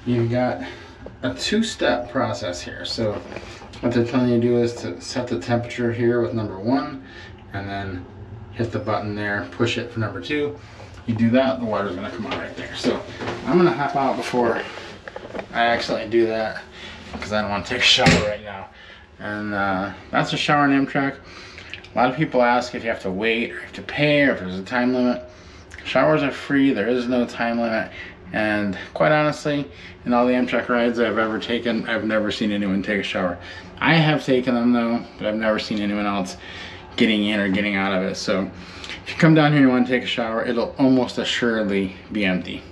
You've got a two-step process here. So what they're telling you to do is to set the temperature here with number one and then hit the button there, push it for number two. You do that, the water's gonna come out right there. So I'm gonna hop out before I accidentally do that because I don't want to take a shower right now. And uh, that's a shower in Amtrak. A lot of people ask if you have to wait or have to pay or if there's a time limit. Showers are free, there is no time limit. And quite honestly, in all the Amtrak rides I've ever taken, I've never seen anyone take a shower. I have taken them though, but I've never seen anyone else getting in or getting out of it. So if you come down here and you want to take a shower, it'll almost assuredly be empty.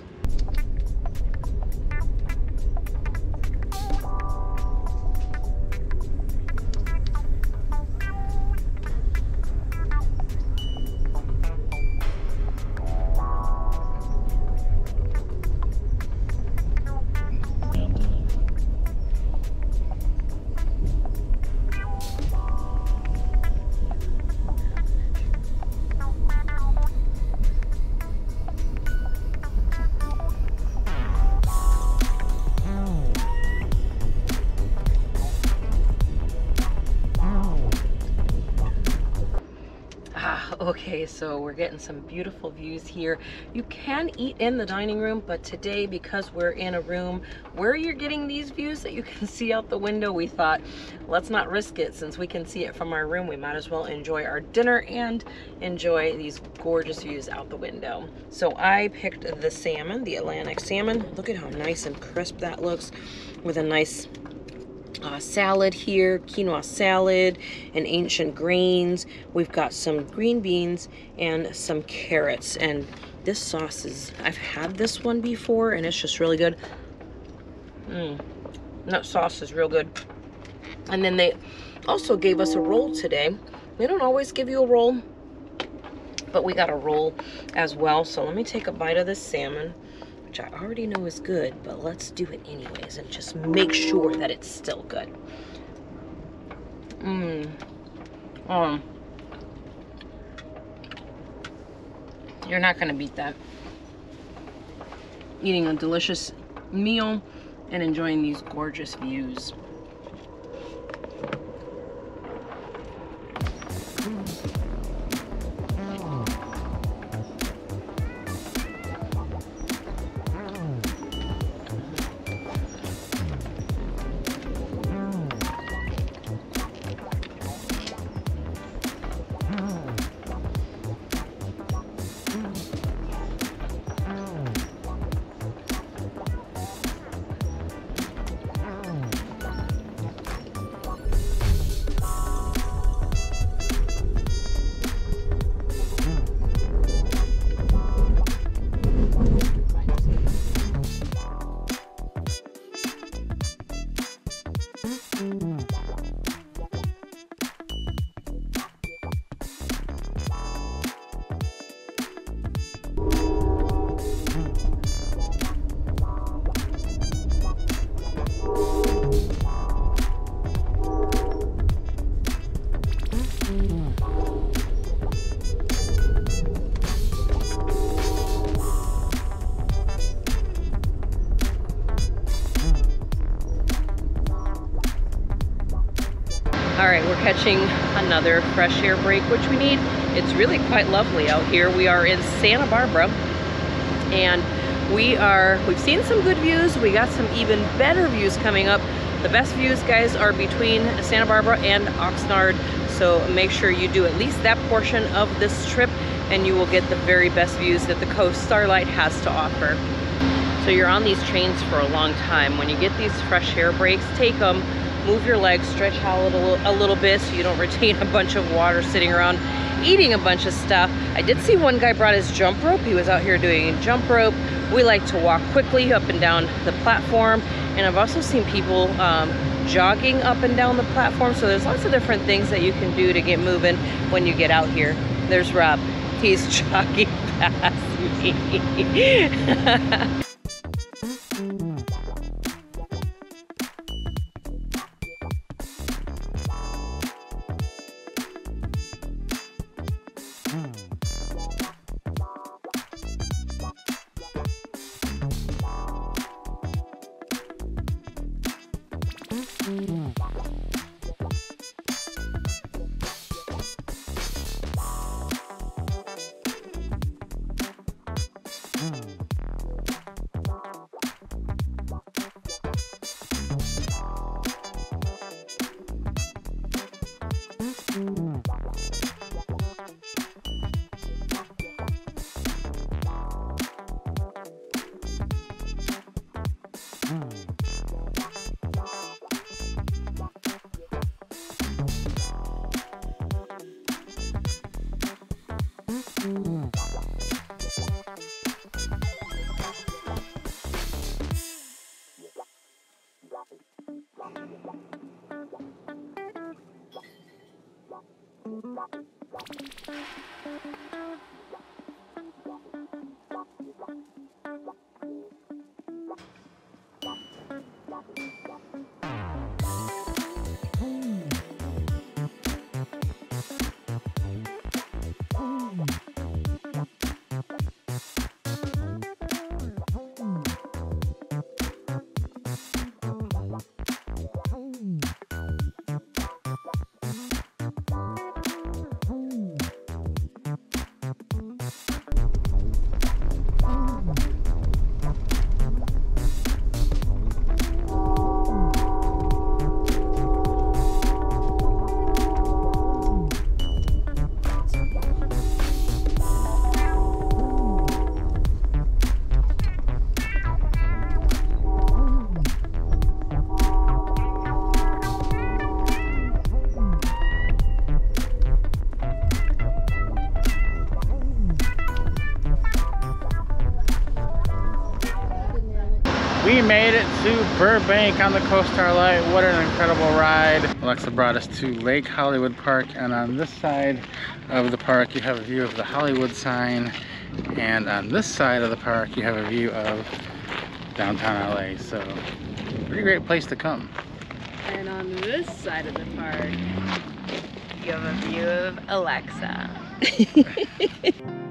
So we're getting some beautiful views here. You can eat in the dining room, but today, because we're in a room where you're getting these views that you can see out the window, we thought, let's not risk it. Since we can see it from our room, we might as well enjoy our dinner and enjoy these gorgeous views out the window. So I picked the salmon, the Atlantic salmon. Look at how nice and crisp that looks with a nice uh, salad here, quinoa salad and ancient grains. We've got some green beans and some carrots. And this sauce is, I've had this one before and it's just really good. Mmm, that sauce is real good. And then they also gave us a roll today. They don't always give you a roll, but we got a roll as well. So let me take a bite of this salmon which I already know is good, but let's do it anyways and just make sure that it's still good. Mmm. Um. You're not gonna beat that. Eating a delicious meal and enjoying these gorgeous views. Catching another fresh air break, which we need. It's really quite lovely out here. We are in Santa Barbara and we are, we've seen some good views. We got some even better views coming up. The best views, guys, are between Santa Barbara and Oxnard. So make sure you do at least that portion of this trip and you will get the very best views that the Coast Starlight has to offer. So you're on these trains for a long time. When you get these fresh air breaks, take them move your legs, stretch out a little, bit so you don't retain a bunch of water sitting around eating a bunch of stuff. I did see one guy brought his jump rope. He was out here doing jump rope. We like to walk quickly up and down the platform. And I've also seen people um, jogging up and down the platform. So there's lots of different things that you can do to get moving when you get out here. There's Rob. He's jogging past me. Burbank on the Coast Starlight. What an incredible ride. Alexa brought us to Lake Hollywood Park and on this side of the park you have a view of the Hollywood sign and on this side of the park you have a view of downtown LA. So pretty great place to come. And on this side of the park, you have a view of Alexa.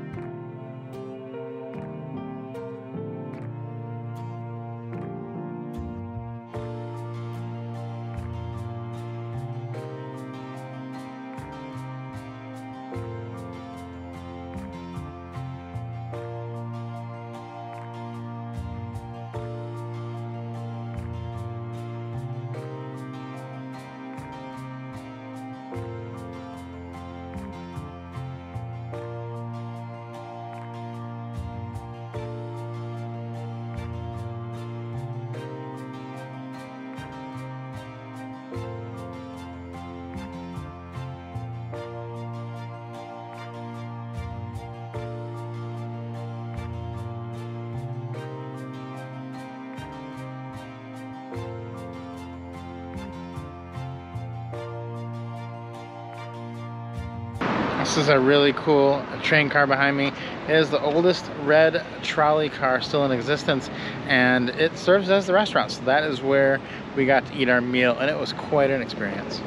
is a really cool train car behind me. It is the oldest red trolley car still in existence and it serves as the restaurant. So that is where we got to eat our meal and it was quite an experience.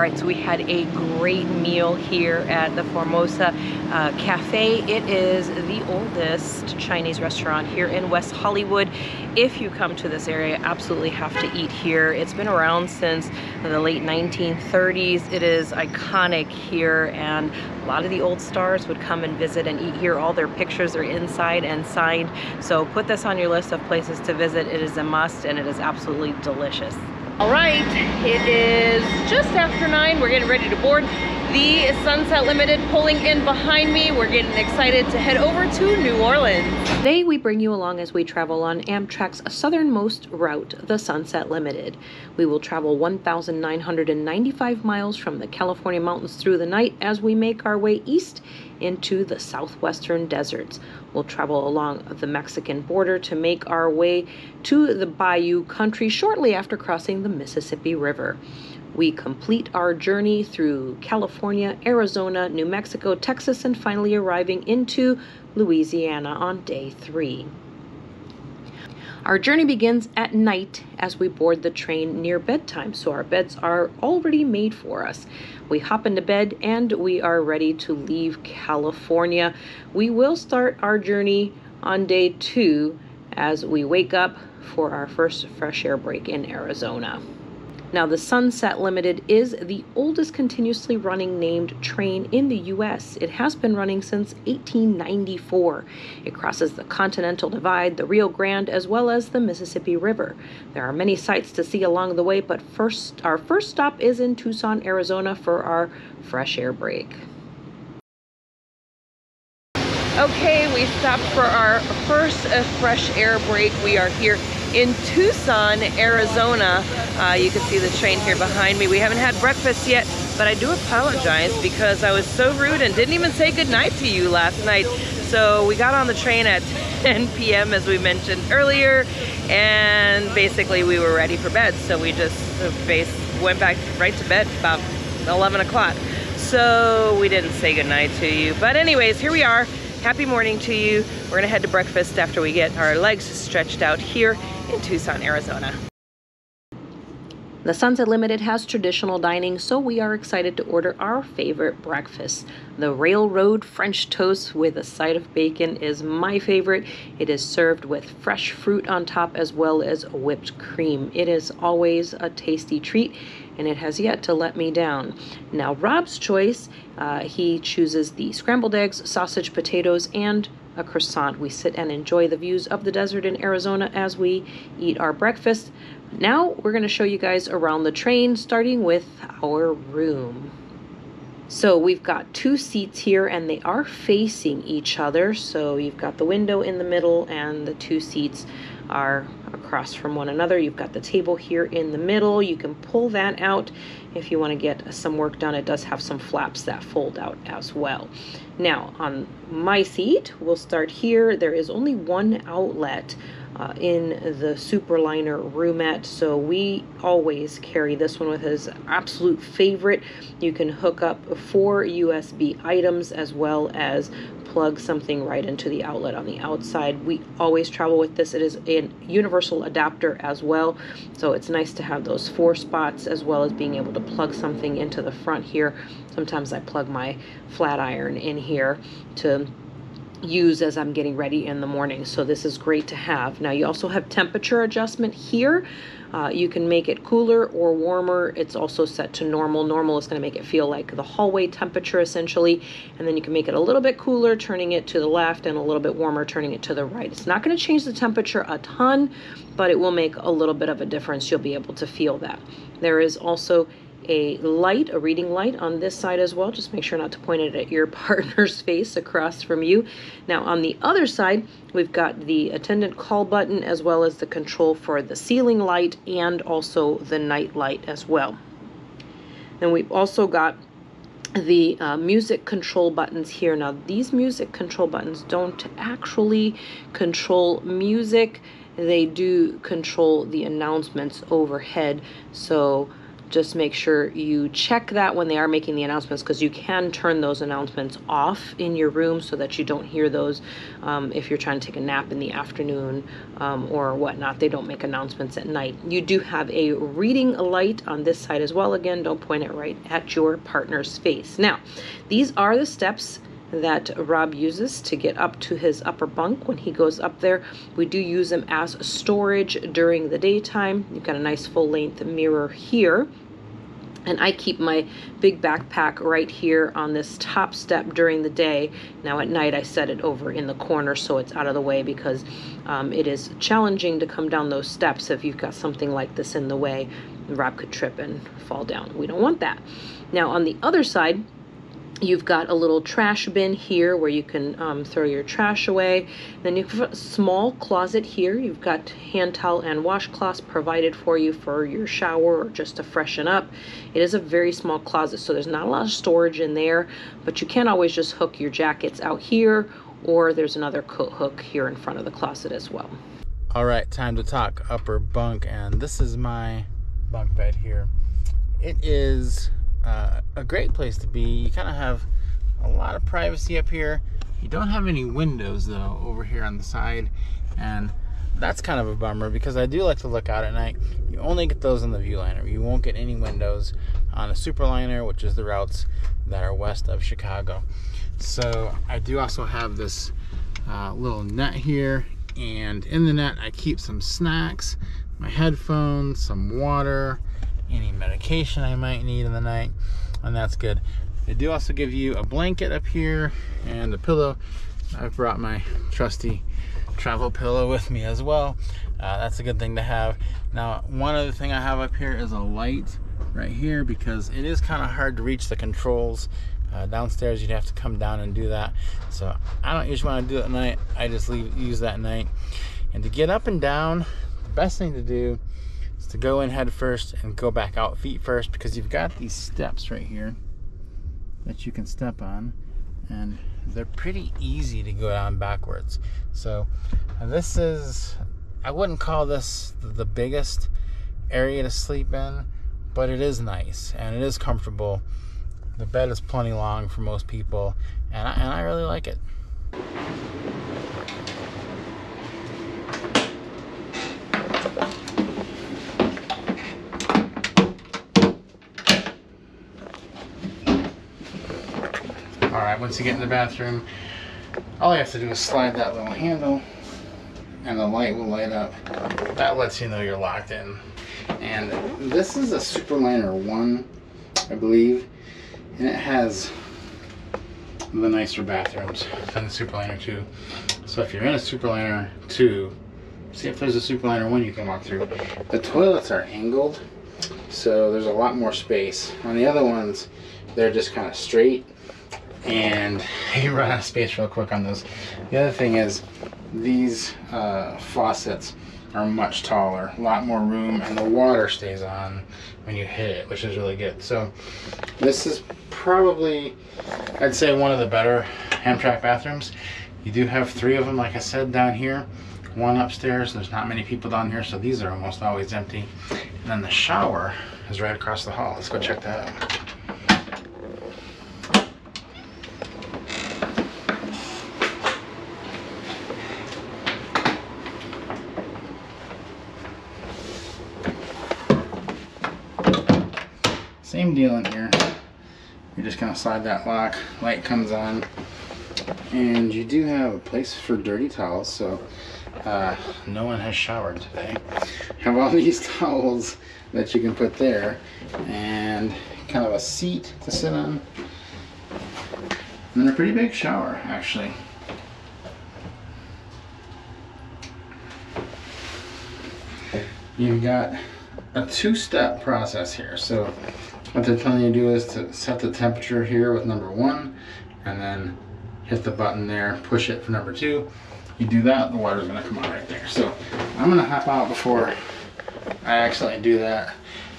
So we had a great meal here at the Formosa uh, Cafe. It is the oldest Chinese restaurant here in West Hollywood. If you come to this area, absolutely have to eat here. It's been around since the late 1930s. It is iconic here and a lot of the old stars would come and visit and eat here. All their pictures are inside and signed. So put this on your list of places to visit. It is a must and it is absolutely delicious. All right, it is just after nine. We're getting ready to board the Sunset Limited pulling in behind me. We're getting excited to head over to New Orleans. Today we bring you along as we travel on Amtrak's southernmost route, the Sunset Limited. We will travel 1,995 miles from the California mountains through the night as we make our way east into the southwestern deserts. We'll travel along the Mexican border to make our way to the Bayou country shortly after crossing the Mississippi River. We complete our journey through California, Arizona, New Mexico, Texas, and finally arriving into Louisiana on day three. Our journey begins at night as we board the train near bedtime, so our beds are already made for us. We hop into bed and we are ready to leave California. We will start our journey on day two as we wake up for our first fresh air break in Arizona. Now, the Sunset Limited is the oldest continuously running named train in the U.S. It has been running since 1894. It crosses the Continental Divide, the Rio Grande, as well as the Mississippi River. There are many sights to see along the way, but first, our first stop is in Tucson, Arizona for our fresh air break. Okay, we stopped for our first uh, fresh air break. We are here in Tucson, Arizona. Uh, you can see the train here behind me. We haven't had breakfast yet, but I do apologize because I was so rude and didn't even say goodnight to you last night. So we got on the train at 10 p.m. as we mentioned earlier, and basically we were ready for bed. So we just uh, went back right to bed about 11 o'clock. So we didn't say goodnight to you. But anyways, here we are. Happy morning to you. We're gonna head to breakfast after we get our legs stretched out here in Tucson, Arizona. The Sunset Limited has traditional dining, so we are excited to order our favorite breakfast. The railroad French toast with a side of bacon is my favorite. It is served with fresh fruit on top as well as whipped cream. It is always a tasty treat and it has yet to let me down. Now, Rob's choice, uh, he chooses the scrambled eggs, sausage, potatoes, and a croissant. We sit and enjoy the views of the desert in Arizona as we eat our breakfast. Now we're going to show you guys around the train, starting with our room. So we've got two seats here and they are facing each other. So you've got the window in the middle and the two seats are across from one another. You've got the table here in the middle. You can pull that out if you want to get some work done. It does have some flaps that fold out as well. Now on my seat, we'll start here. There is only one outlet uh, in the Superliner roomette. So we always carry this one with his absolute favorite. You can hook up four USB items as well as plug something right into the outlet on the outside. We always travel with this. It is a universal adapter as well. So it's nice to have those four spots as well as being able to plug something into the front here. Sometimes I plug my flat iron in here to use as I'm getting ready in the morning. So this is great to have. Now you also have temperature adjustment here. Uh, you can make it cooler or warmer. It's also set to normal. Normal is going to make it feel like the hallway temperature essentially. And then you can make it a little bit cooler, turning it to the left, and a little bit warmer, turning it to the right. It's not going to change the temperature a ton, but it will make a little bit of a difference. You'll be able to feel that. There is also a light, a reading light on this side as well. Just make sure not to point it at your partner's face across from you. Now on the other side, we've got the attendant call button as well as the control for the ceiling light and also the night light as well. Then we've also got the uh, music control buttons here. Now these music control buttons don't actually control music. They do control the announcements overhead. So just make sure you check that when they are making the announcements because you can turn those announcements off in your room so that you don't hear those um, if you're trying to take a nap in the afternoon um, or whatnot. They don't make announcements at night. You do have a reading light on this side as well. Again, don't point it right at your partner's face. Now, these are the steps that Rob uses to get up to his upper bunk when he goes up there. We do use them as storage during the daytime. You've got a nice full length mirror here. And I keep my big backpack right here on this top step during the day. Now at night I set it over in the corner so it's out of the way because um, it is challenging to come down those steps if you've got something like this in the way. Rob could trip and fall down. We don't want that. Now on the other side, You've got a little trash bin here where you can um, throw your trash away. Then you have a small closet here. You've got hand towel and washcloths provided for you for your shower or just to freshen up. It is a very small closet, so there's not a lot of storage in there, but you can always just hook your jackets out here or there's another coat hook here in front of the closet as well. All right, time to talk upper bunk, and this is my bunk bed here. It is uh, a great place to be. You kind of have a lot of privacy up here. You don't have any windows though over here on the side, and that's kind of a bummer because I do like to look out at night. You only get those on the Viewliner. You won't get any windows on a Superliner, which is the routes that are west of Chicago. So I do also have this uh, little net here, and in the net I keep some snacks, my headphones, some water, any medication I might need in the night, and that's good. They do also give you a blanket up here and a pillow. I've brought my trusty travel pillow with me as well. Uh, that's a good thing to have. Now, one other thing I have up here is a light right here because it is kind of hard to reach the controls. Uh, downstairs, you'd have to come down and do that. So I don't usually want to do it at night. I just leave use that night. And to get up and down, the best thing to do to go in head first and go back out feet first because you've got these steps right here that you can step on and they're pretty easy to go down backwards. So uh, this is i wouldn't call this the biggest area to sleep in but it is nice and it is comfortable. The bed is plenty long for most people and I, and I really like it All right, once you get in the bathroom, all you have to do is slide that little handle and the light will light up. That lets you know you're locked in. And this is a Superliner 1, I believe, and it has the nicer bathrooms than the Superliner 2. So if you're in a Superliner 2, see if there's a Superliner 1 you can walk through. The toilets are angled, so there's a lot more space. On the other ones, they're just kind of straight and you run out of space real quick on those. The other thing is these uh, faucets are much taller, a lot more room, and the water stays on when you hit it, which is really good. So this is probably, I'd say, one of the better Amtrak bathrooms. You do have three of them, like I said, down here. One upstairs. There's not many people down here, so these are almost always empty. And then the shower is right across the hall. Let's go check that out. Same deal in here. You're just gonna slide that lock, light comes on, and you do have a place for dirty towels, so uh, no one has showered today. Have all these towels that you can put there, and kind of a seat to sit on, and a pretty big shower, actually. You've got a two-step process here. So what they're telling you to do is to set the temperature here with number one and then hit the button there, push it for number two. You do that, the water's gonna come out right there. So I'm gonna hop out before I accidentally do that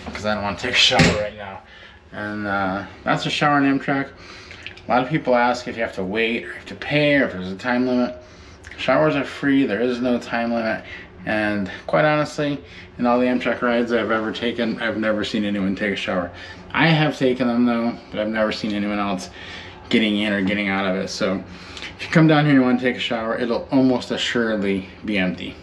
because I don't want to take a shower right now. And uh, that's a shower in Amtrak. A lot of people ask if you have to wait or have to pay or if there's a time limit. Showers are free, there is no time limit. And quite honestly, in all the Amtrak rides I've ever taken, I've never seen anyone take a shower. I have taken them though, but I've never seen anyone else getting in or getting out of it. So if you come down here and you want to take a shower, it'll almost assuredly be empty.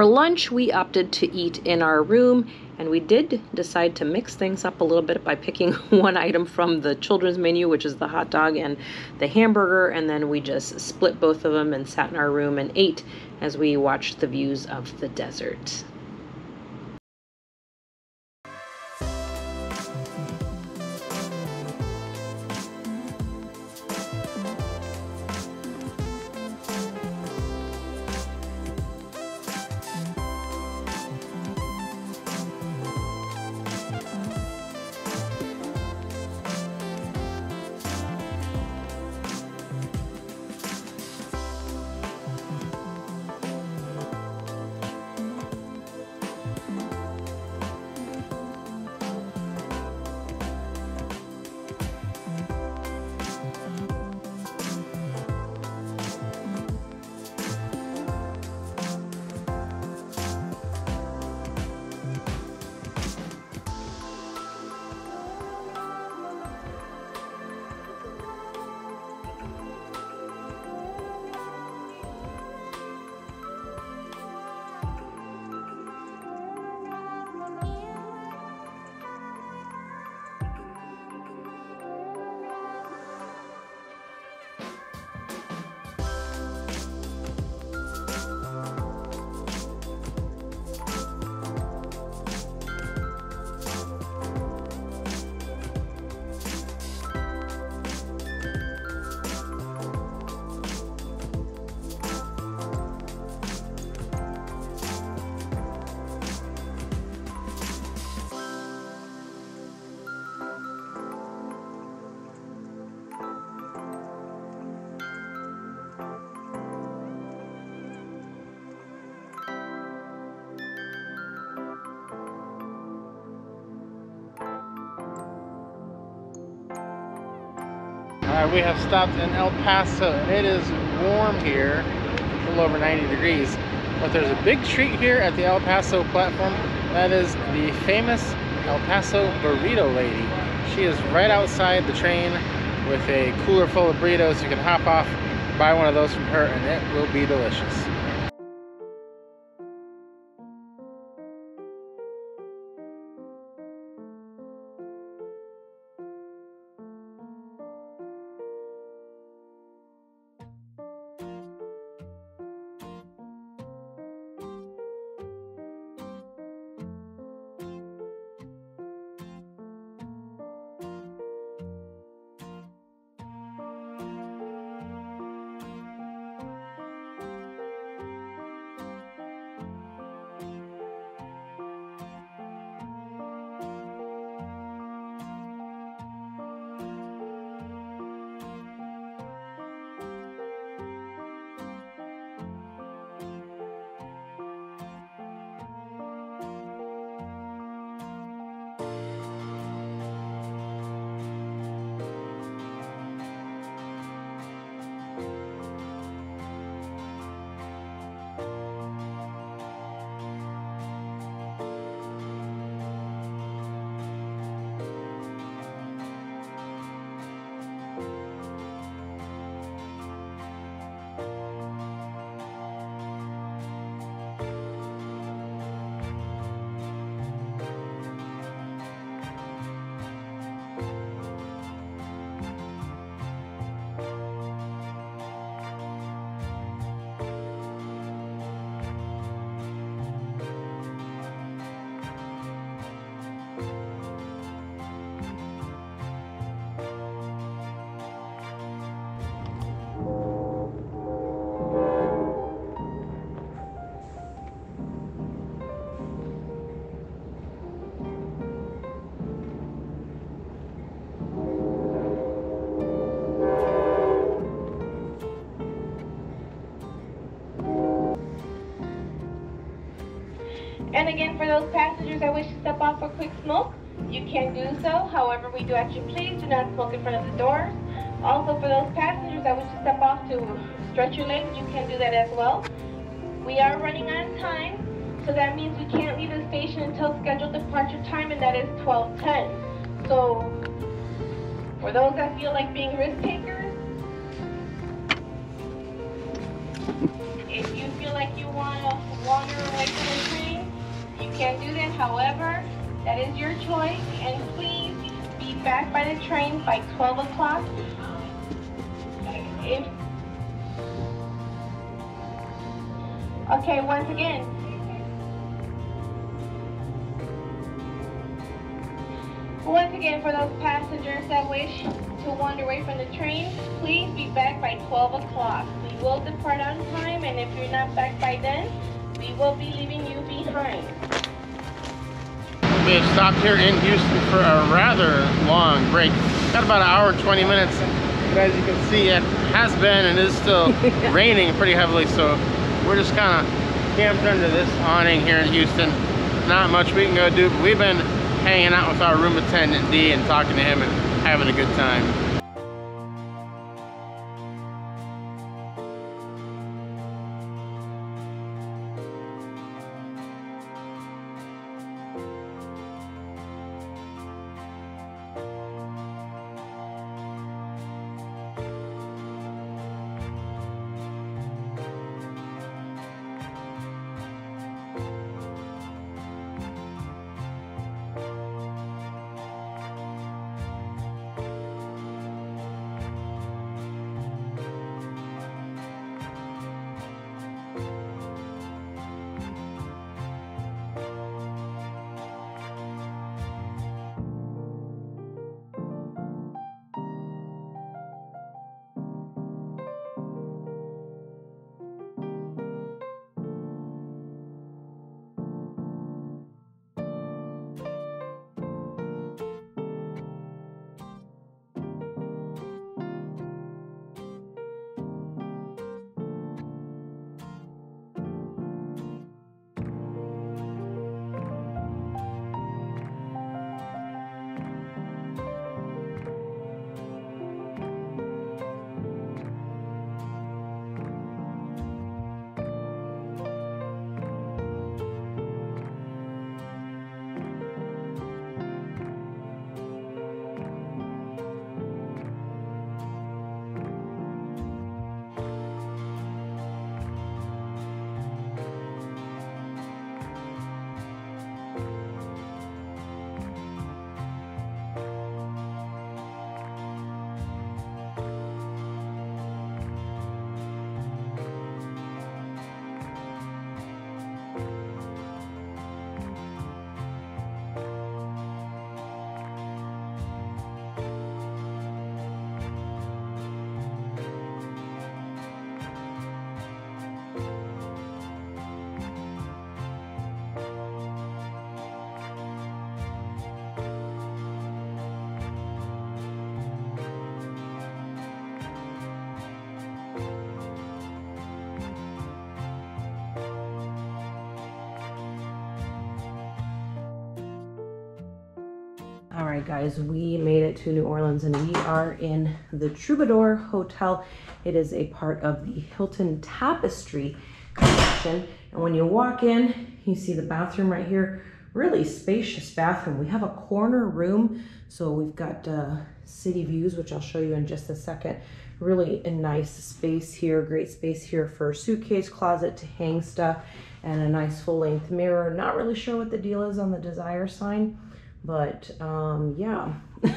For lunch, we opted to eat in our room, and we did decide to mix things up a little bit by picking one item from the children's menu, which is the hot dog and the hamburger, and then we just split both of them and sat in our room and ate as we watched the views of the desert. We have stopped in El Paso it is warm here, a little over 90 degrees. But there's a big treat here at the El Paso platform. That is the famous El Paso Burrito Lady. She is right outside the train with a cooler full of burritos. You can hop off, buy one of those from her, and it will be delicious. That wish to step off for a quick smoke, you can do so. However, we do ask you please do not smoke in front of the doors. Also, for those passengers that wish to step off to stretch your legs, you can do that as well. We are running on time, so that means we can't leave the station until scheduled departure time, and that is 12:10. So, for those that feel like being risk takers, that is your choice. And please be back by the train by 12 o'clock. If Okay, once again. Once again, for those passengers that wish to wander away from the train, please be back by 12 o'clock. We will depart on time, and if you're not back by then, we will be leaving you behind. We have stopped here in Houston for a rather long break. Got about an hour 20 minutes. But as you can see, it has been and is still raining pretty heavily. So we're just kind of camped under this awning here in Houston. Not much we can go do, but we've been hanging out with our room attendant D and talking to him and having a good time. Right, guys, we made it to New Orleans and we are in the Troubadour Hotel. It is a part of the Hilton Tapestry collection. And when you walk in, you see the bathroom right here. Really spacious bathroom. We have a corner room, so we've got uh, city views, which I'll show you in just a second. Really a nice space here, great space here for suitcase closet to hang stuff and a nice full length mirror. Not really sure what the deal is on the desire sign but um, yeah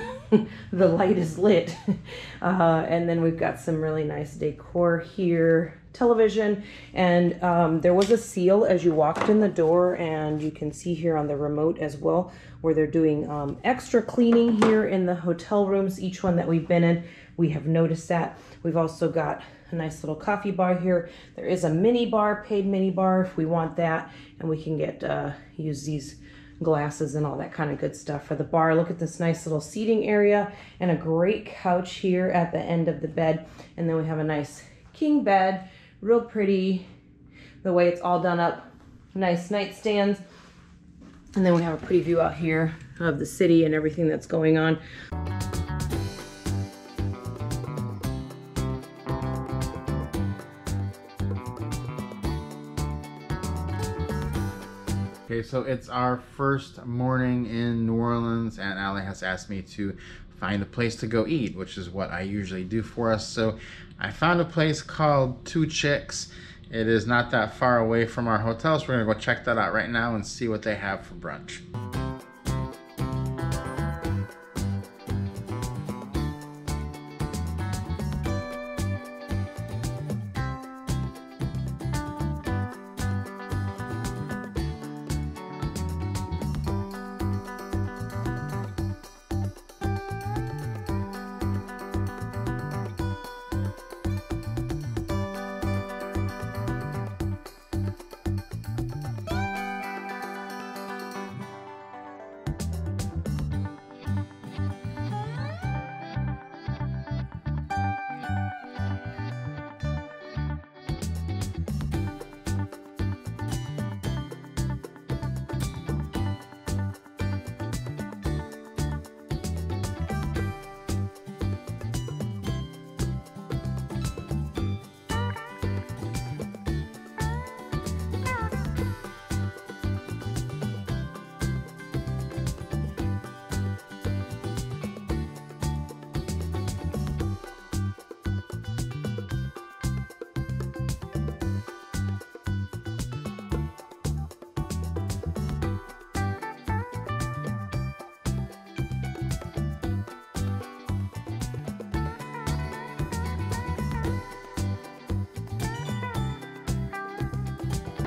the light is lit. Uh, and then we've got some really nice decor here television. And um, there was a seal as you walked in the door and you can see here on the remote as well where they're doing um, extra cleaning here in the hotel rooms each one that we've been in. We have noticed that. We've also got a nice little coffee bar here. There is a mini bar paid mini bar if we want that. And we can get uh, use these glasses and all that kind of good stuff for the bar. Look at this nice little seating area and a great couch here at the end of the bed. And then we have a nice king bed, real pretty, the way it's all done up. Nice nightstands. And then we have a pretty view out here of the city and everything that's going on. Okay, so it's our first morning in New Orleans, and Ali has asked me to find a place to go eat, which is what I usually do for us. So I found a place called Two Chicks. It is not that far away from our hotel, so we're gonna go check that out right now and see what they have for brunch.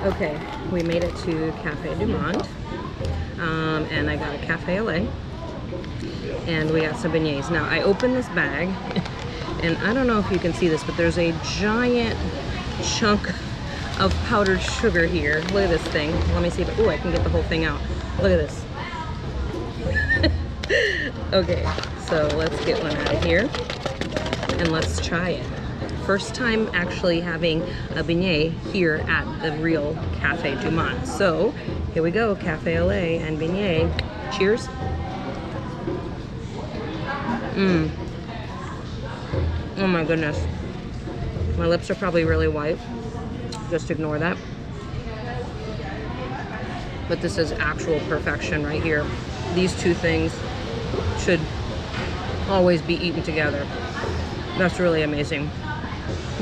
Okay, we made it to Cafe Du Monde. Um, and I got a cafe au lait. And we got some beignets. Now, I opened this bag, and I don't know if you can see this, but there's a giant chunk of powdered sugar here. Look at this thing. Let me see if, oh, I can get the whole thing out. Look at this. okay, so let's get one out of here, and let's try it first time actually having a beignet here at the real Cafe Du Monde. So here we go, Cafe lait and beignet. Cheers. Mmm. Oh my goodness. My lips are probably really white. Just ignore that. But this is actual perfection right here. These two things should always be eaten together. That's really amazing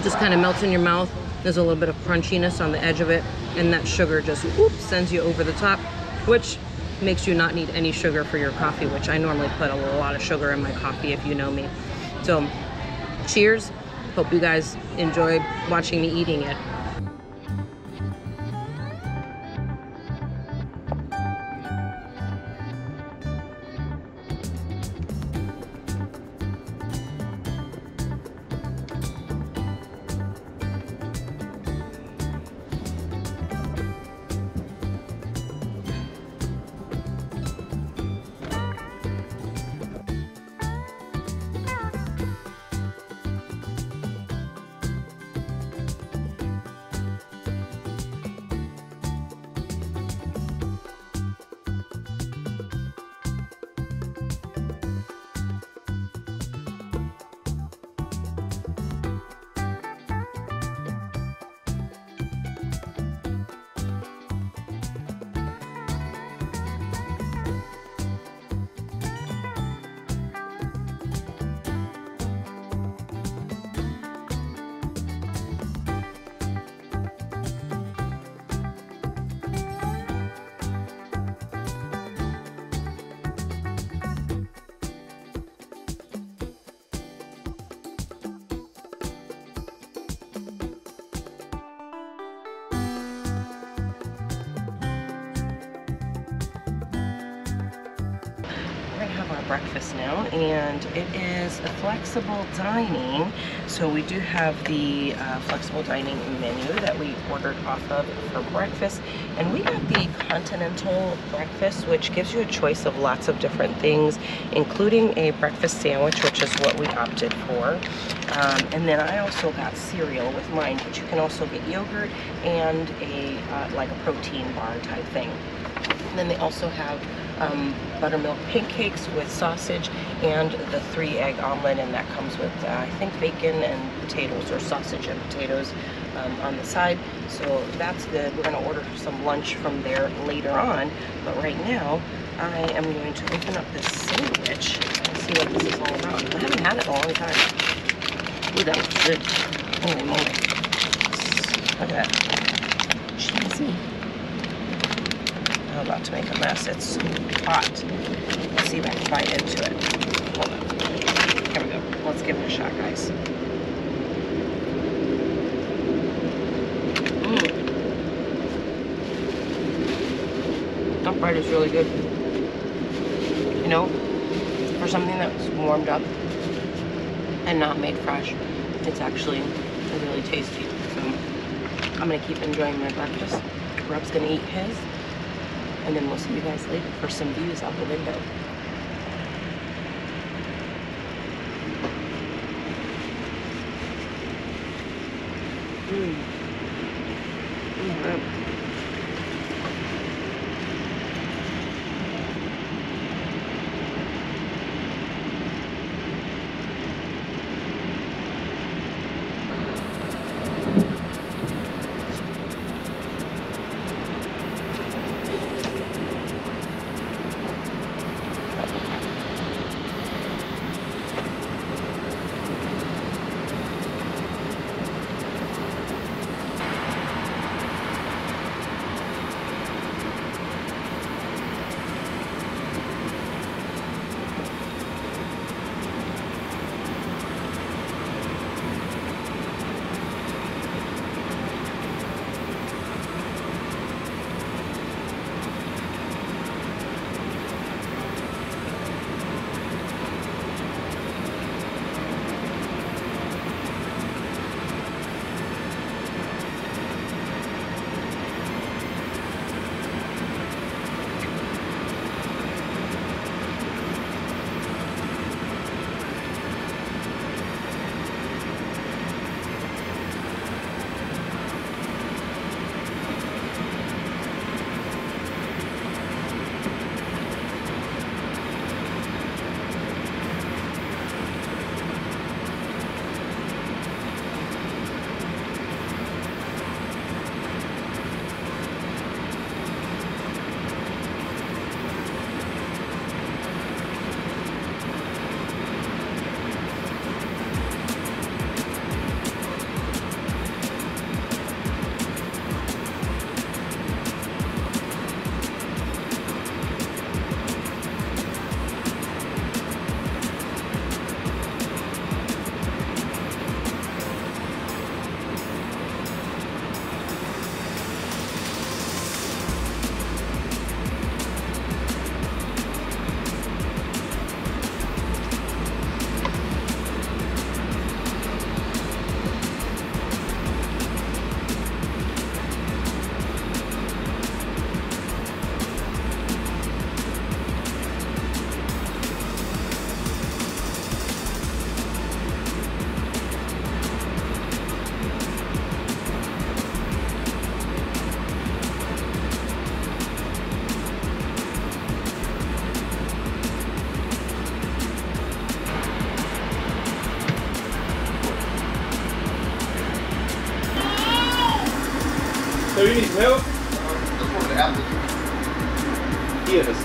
just kind of melts in your mouth. There's a little bit of crunchiness on the edge of it, and that sugar just whoop, sends you over the top, which makes you not need any sugar for your coffee, which I normally put a lot of sugar in my coffee if you know me. So, cheers. Hope you guys enjoy watching me eating it. So we do have the uh, flexible dining menu that we ordered off of for breakfast. And we got the continental breakfast which gives you a choice of lots of different things including a breakfast sandwich which is what we opted for. Um, and then I also got cereal with mine but you can also get yogurt and a uh, like a protein bar type thing. And then they also have um, buttermilk pancakes with sausage and the three egg omelet and that comes with uh, I think bacon and potatoes or sausage and potatoes um, on the side. So that's good. We're gonna order some lunch from there later on but right now I am going to open up this sandwich and see what this is all about. I haven't had it in a long time. Ooh, that was good. Holy moly. Look at that. Cheesy. I'm about to make a mess. It's hot. Let's see if I can bite into it. Hold on. Here we go. Let's give it a shot, guys. Mm. That bread is really good. You know, for something that's warmed up and not made fresh, it's actually really tasty. So I'm gonna keep enjoying my breakfast. Rob's gonna eat his, and then we'll see you guys later for some views out the window. Mm.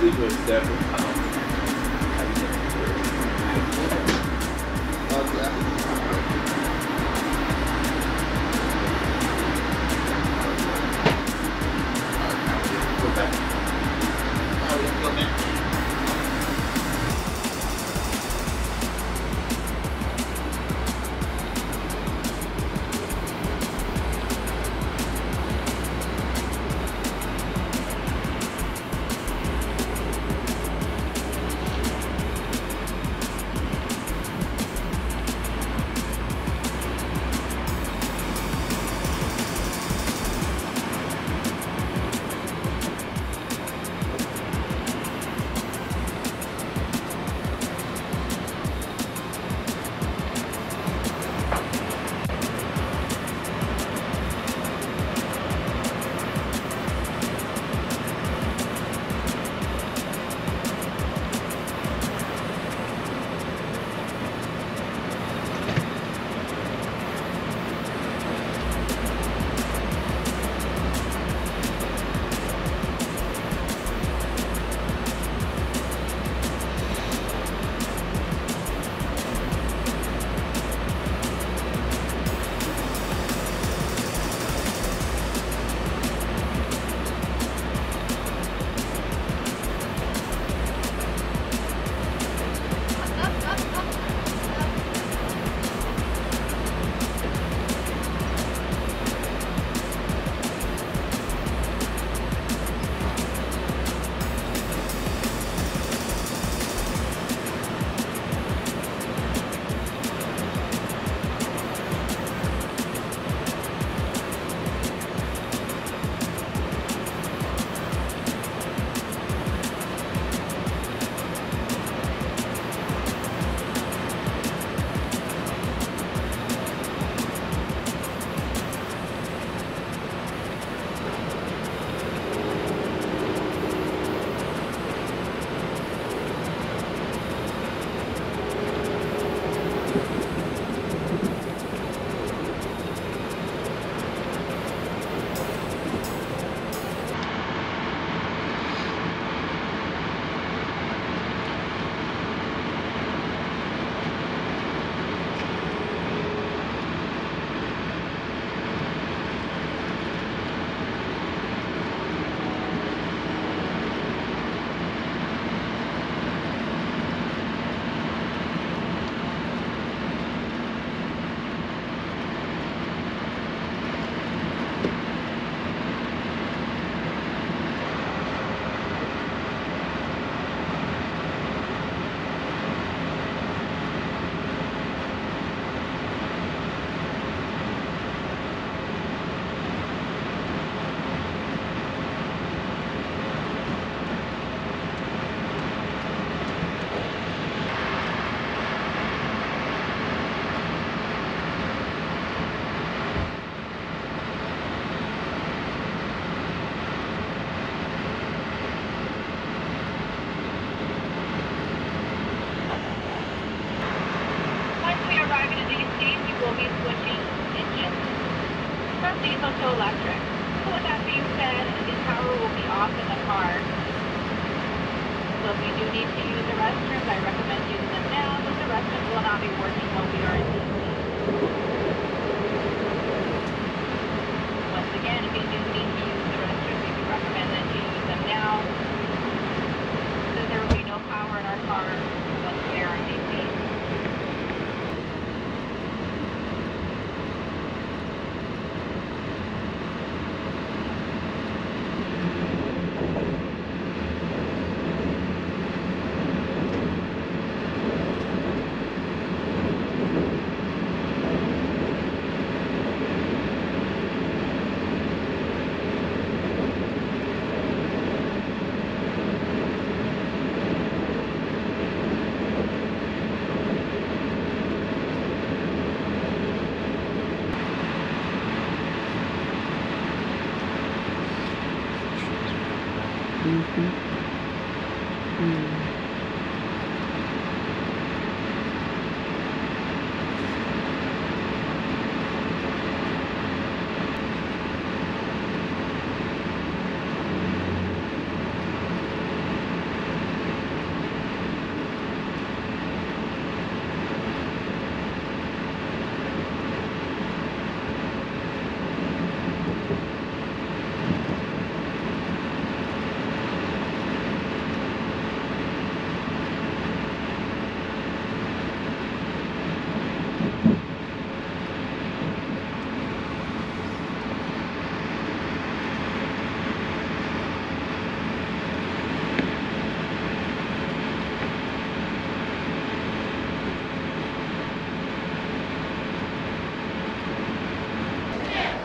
Had a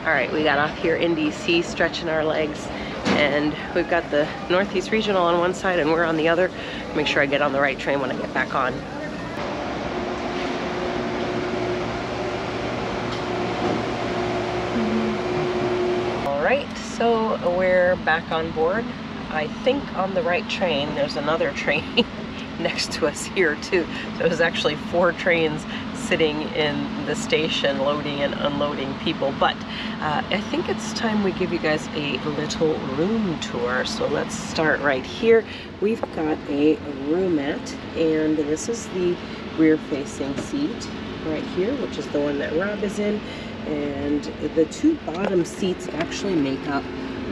All right, we got off here in DC, stretching our legs, and we've got the Northeast Regional on one side and we're on the other. Make sure I get on the right train when I get back on. All right, so we're back on board. I think on the right train, there's another train next to us here too. So there's actually four trains sitting in the station loading and unloading people. But uh, I think it's time we give you guys a little room tour. So let's start right here. We've got a roomette and this is the rear facing seat right here, which is the one that Rob is in. And the two bottom seats actually make up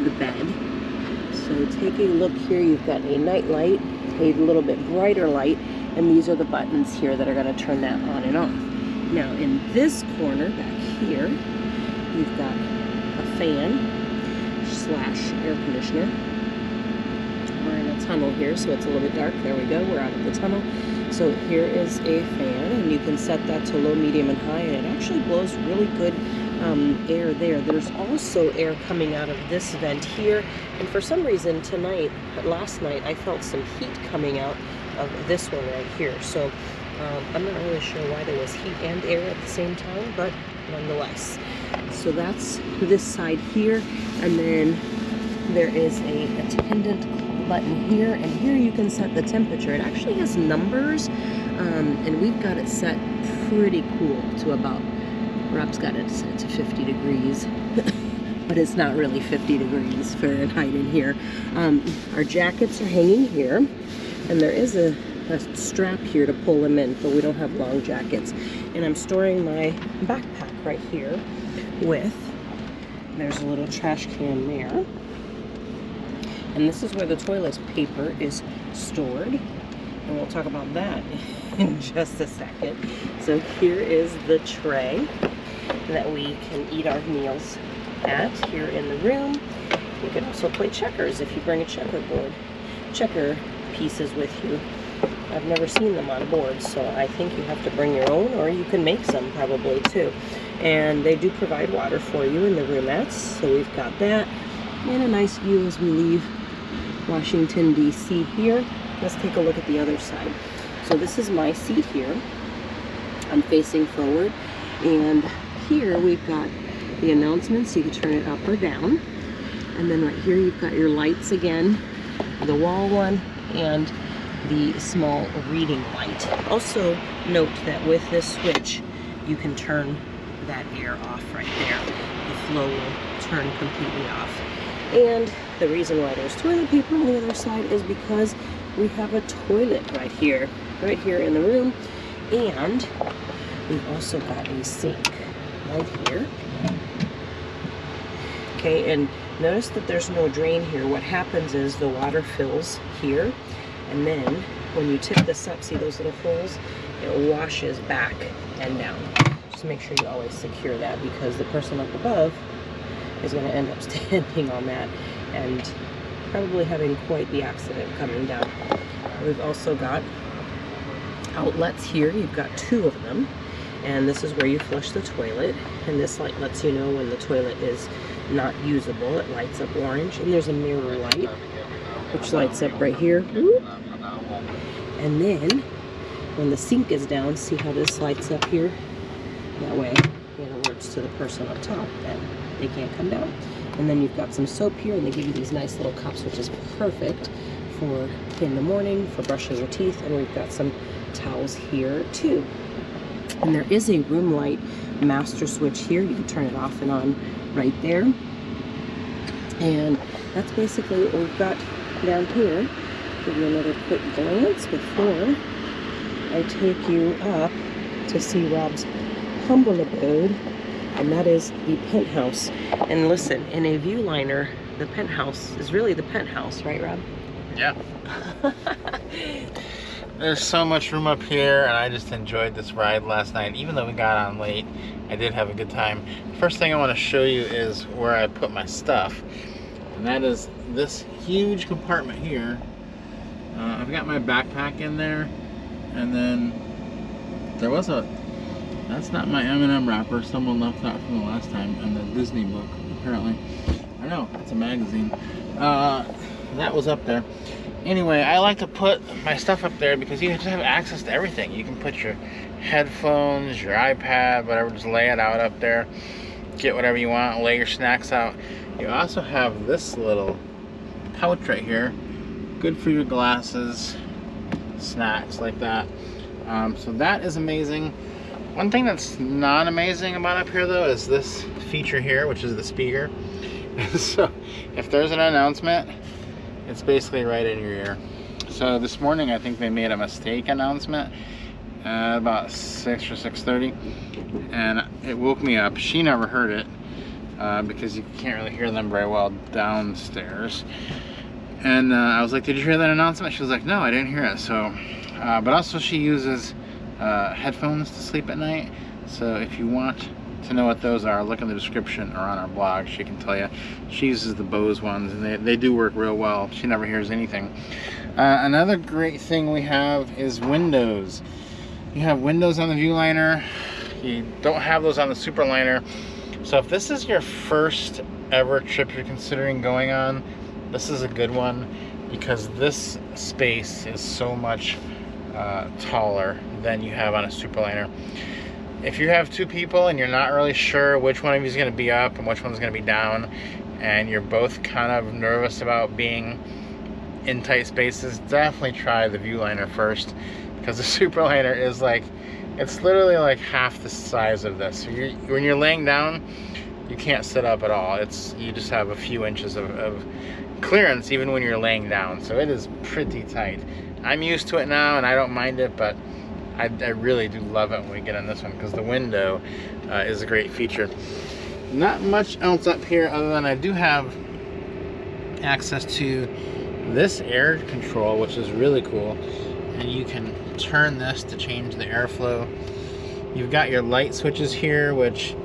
the bed. So take a look here. You've got a night light, a little bit brighter light, and these are the buttons here that are going to turn that on and off. Now in this corner back here, you've got a fan slash air conditioner. We're in a tunnel here, so it's a little bit dark. There we go. We're out of the tunnel. So here is a fan, and you can set that to low, medium, and high, and it actually blows really good um, air there. There's also air coming out of this vent here, and for some reason tonight, last night, I felt some heat coming out of this one right here. So um, I'm not really sure why there was heat and air at the same time, but nonetheless. So that's this side here, and then there is a attendant button here, and here you can set the temperature. It actually has numbers, um, and we've got it set pretty cool to about, Rob's got it set to 50 degrees. but it's not really 50 degrees Fahrenheit in here. Um, our jackets are hanging here, and there is a, a strap here to pull them in, but we don't have long jackets. And I'm storing my backpack right here with, there's a little trash can there. And this is where the toilet paper is stored. And we'll talk about that in just a second. So here is the tray that we can eat our meals at here in the room. You can also play checkers if you bring a checkerboard, checker pieces with you. I've never seen them on board, so I think you have to bring your own, or you can make some probably too. And they do provide water for you in the roomettes, so we've got that. And a nice view as we leave Washington, D.C. here. Let's take a look at the other side. So this is my seat here. I'm facing forward, and here we've got the announcements. You can turn it up or down. And then right here you've got your lights again, the wall one, and the small reading light. Also note that with this switch, you can turn that air off right there The flow will turn completely off. And the reason why there's toilet paper on the other side is because we have a toilet right here, right here in the room. And we've also got a sink right here. Okay, and notice that there's no drain here. What happens is the water fills here, and then when you tip this up, see those little holes? It washes back and down. Just make sure you always secure that because the person up above is going to end up standing on that and probably having quite the accident coming down. We've also got outlets here. You've got two of them. And this is where you flush the toilet. And this light lets you know when the toilet is not usable. It lights up orange. And there's a mirror light, which lights up right here. And then when the sink is down, see how this lights up here? That way it alerts to the person up top that they can't come down. And then you've got some soap here, and they give you these nice little cups, which is perfect for in the morning for brushing your teeth. And we've got some towels here too. And there is a room light master switch here. You can turn it off and on right there. And that's basically what we've got down here. Give you another quick glance before I take you up to see Rob's humble abode, and that is the penthouse. And listen, in a viewliner, the penthouse is really the penthouse, right, Rob? Yeah. There's so much room up here, and I just enjoyed this ride last night. Even though we got on late, I did have a good time. First thing I want to show you is where I put my stuff. And that is this huge compartment here. Uh, I've got my backpack in there, and then there was a, that's not my M&M wrapper. Someone left that from the last time, and the Disney book, apparently. I know, it's a magazine. Uh, that was up there. Anyway, I like to put my stuff up there because you just have access to everything. You can put your headphones, your iPad, whatever, just lay it out up there. Get whatever you want, lay your snacks out. You also have this little pouch right here. Good for your glasses, snacks like that. Um, so that is amazing. One thing that's not amazing about up here though is this feature here, which is the speaker. so if there's an announcement, it's basically right in your ear. So this morning I think they made a mistake announcement uh, about 6 or 6.30 and it woke me up. She never heard it uh, because you can't really hear them very well downstairs. And uh, I was like, did you hear that announcement? She was like, no, I didn't hear it. So, uh, but also she uses uh, headphones to sleep at night. So if you want to know what those are, look in the description or on our blog. She can tell you. She uses the Bose ones, and they, they do work real well. She never hears anything. Uh, another great thing we have is windows. You have windows on the Viewliner. You don't have those on the Superliner. So if this is your first ever trip you're considering going on, this is a good one because this space is so much uh, taller than you have on a Superliner if you have two people and you're not really sure which one of you is going to be up and which one's going to be down and you're both kind of nervous about being in tight spaces definitely try the viewliner first because the superliner is like it's literally like half the size of this. So you're, when you're laying down you can't sit up at all. It's you just have a few inches of, of clearance even when you're laying down. So it is pretty tight. I'm used to it now and I don't mind it but I, I really do love it when we get on this one because the window uh, is a great feature. Not much else up here other than I do have access to this air control, which is really cool. And you can turn this to change the airflow. You've got your light switches here, which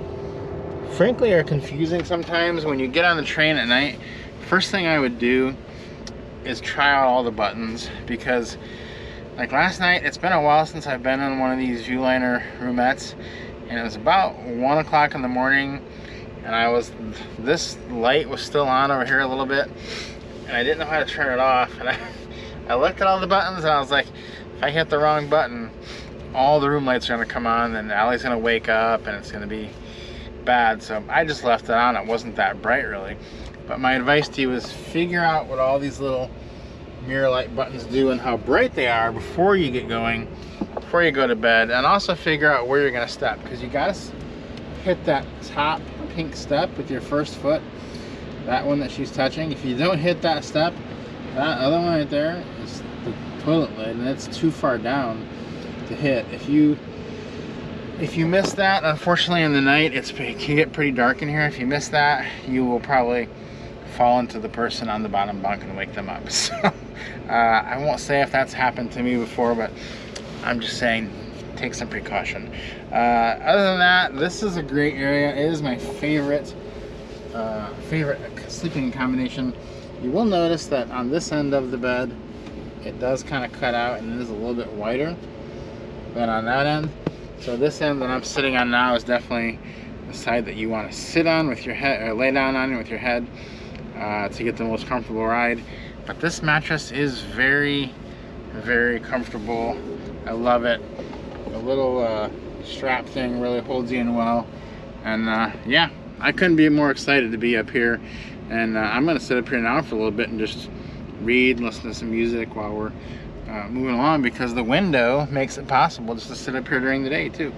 frankly are confusing sometimes. When you get on the train at night, first thing I would do is try out all the buttons because like last night, it's been a while since I've been on one of these Viewliner roomettes, and it was about one o'clock in the morning, and I was, this light was still on over here a little bit, and I didn't know how to turn it off, and I, I looked at all the buttons, and I was like, if I hit the wrong button, all the room lights are gonna come on, and Allie's gonna wake up, and it's gonna be bad, so I just left it on, it wasn't that bright really. But my advice to you is figure out what all these little mirror light buttons do and how bright they are before you get going, before you go to bed, and also figure out where you're gonna step because you gotta hit that top pink step with your first foot, that one that she's touching, if you don't hit that step, that other one right there is the toilet lid and it's too far down to hit. If you if you miss that, unfortunately in the night, it's, it can get pretty dark in here. If you miss that, you will probably fall into the person on the bottom bunk and wake them up. So uh, I won't say if that's happened to me before, but I'm just saying take some precaution. Uh, other than that, this is a great area. It is my favorite uh, favorite sleeping combination. You will notice that on this end of the bed, it does kind of cut out and it is a little bit wider than on that end. So this end that I'm sitting on now is definitely the side that you want to sit on with your head, or lay down on with your head uh, to get the most comfortable ride. But this mattress is very, very comfortable. I love it. The little uh, strap thing really holds you in well. And uh, yeah, I couldn't be more excited to be up here. And uh, I'm gonna sit up here now for a little bit and just read, listen to some music while we're uh, moving along because the window makes it possible just to sit up here during the day too.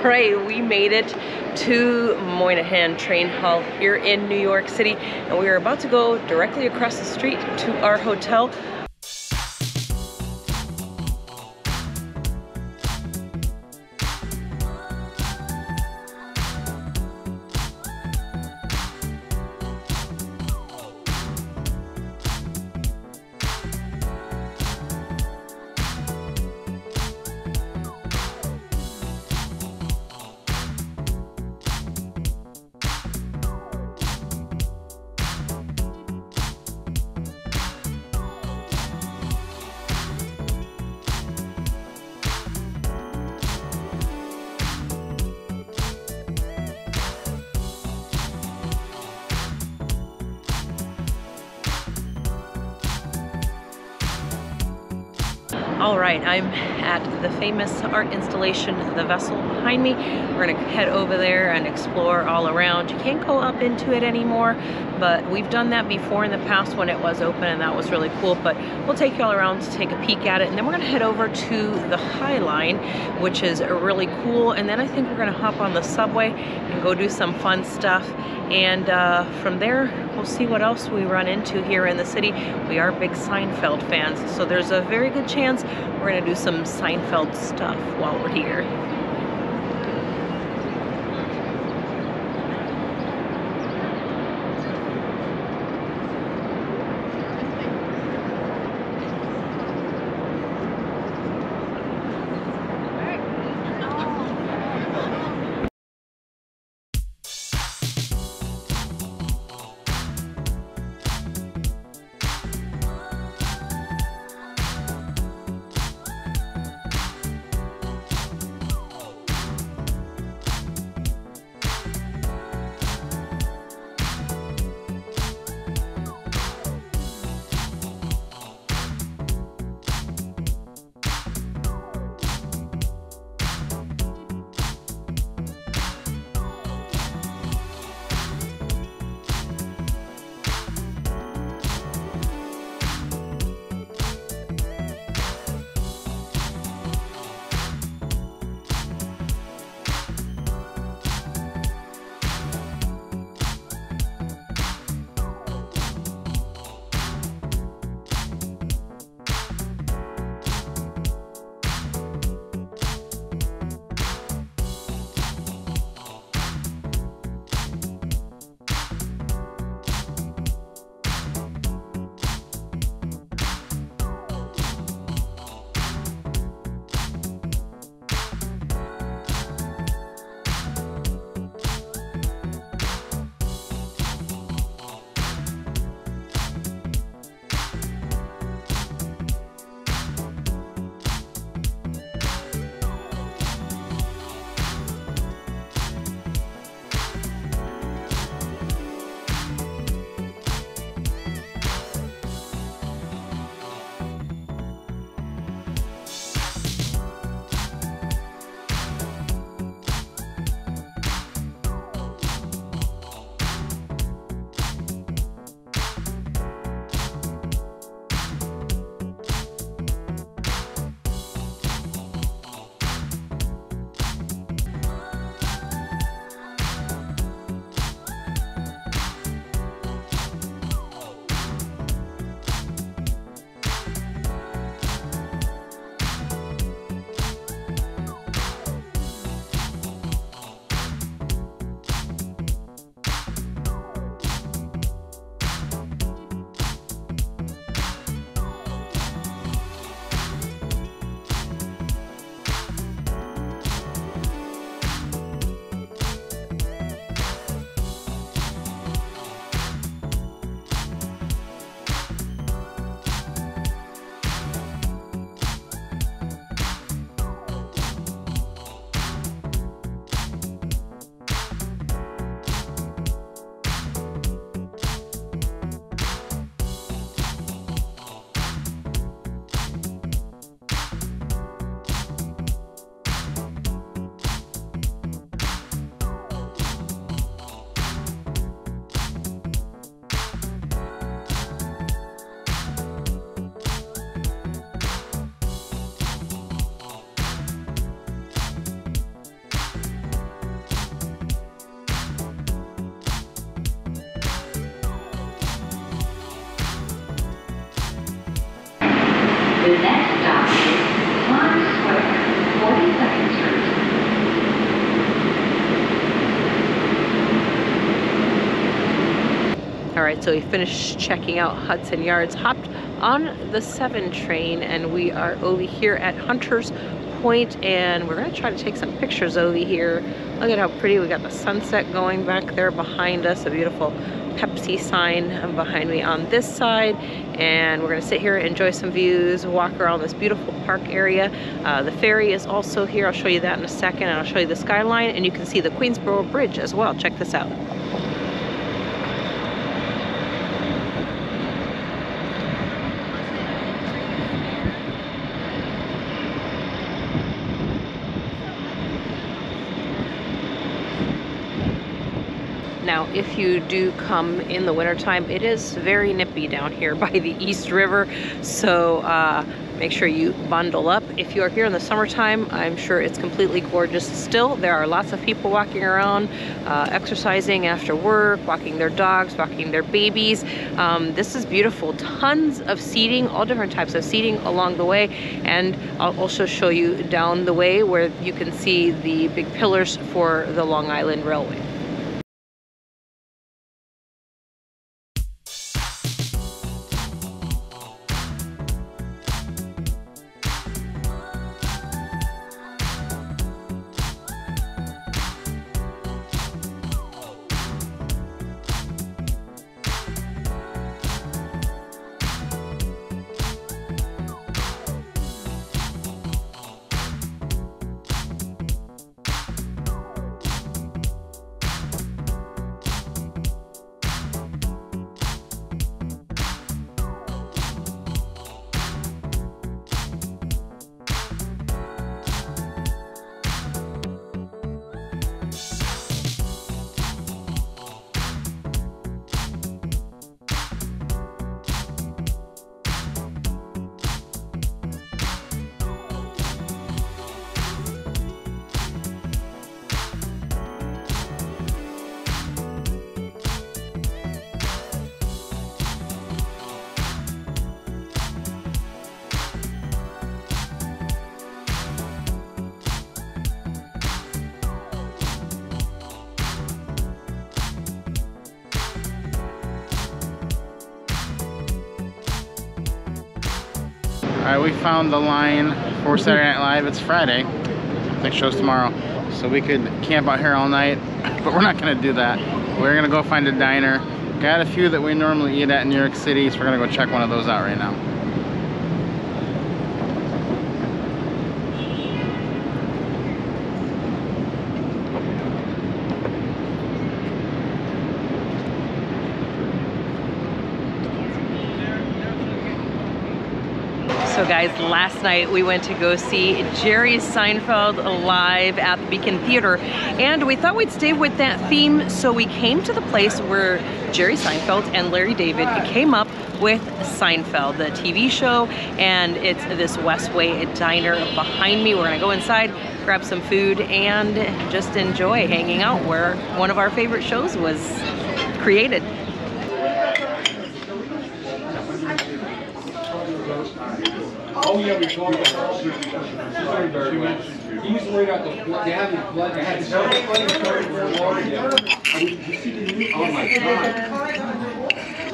All right, we made it to Moynihan Train Hall here in New York City, and we are about to go directly across the street to our hotel. Famous art installation, The Vessel, behind me. We're gonna head over there and explore all around. You can't go up into it anymore, but we've done that before in the past when it was open and that was really cool. But we'll take you all around to take a peek at it. And then we're gonna head over to the High Line, which is really cool. And then I think we're gonna hop on the subway and go do some fun stuff. And uh, from there, we'll see what else we run into here in the city. We are big Seinfeld fans, so there's a very good chance we're gonna do some Seinfeld stuff while we're here. So we finished checking out Hudson Yards, hopped on the 7 train, and we are over here at Hunter's Point, and we're gonna try to take some pictures over here. Look at how pretty, we got the sunset going back there behind us, a beautiful Pepsi sign behind me on this side, and we're gonna sit here, enjoy some views, walk around this beautiful park area. Uh, the ferry is also here, I'll show you that in a second, and I'll show you the skyline, and you can see the Queensboro Bridge as well. Check this out. Now, if you do come in the wintertime, it is very nippy down here by the East River. So uh, make sure you bundle up. If you are here in the summertime, I'm sure it's completely gorgeous still. There are lots of people walking around, uh, exercising after work, walking their dogs, walking their babies. Um, this is beautiful. Tons of seating, all different types of seating along the way. And I'll also show you down the way where you can see the big pillars for the Long Island Railway. Found the line for Saturday Night Live. It's Friday. Next show's tomorrow. So we could camp out here all night, but we're not gonna do that. We're gonna go find a diner. Got a few that we normally eat at in New York City, so we're gonna go check one of those out right now. So guys, last night we went to go see Jerry Seinfeld live at the Beacon Theater and we thought we'd stay with that theme so we came to the place where Jerry Seinfeld and Larry David came up with Seinfeld, the TV show, and it's this Westway diner behind me. We're gonna go inside, grab some food, and just enjoy hanging out where one of our favorite shows was created. Oh, yeah, we talked about it. He was worried about the flood, they had the flood, they had so many flooding started in Florida. You see the news? Oh my God.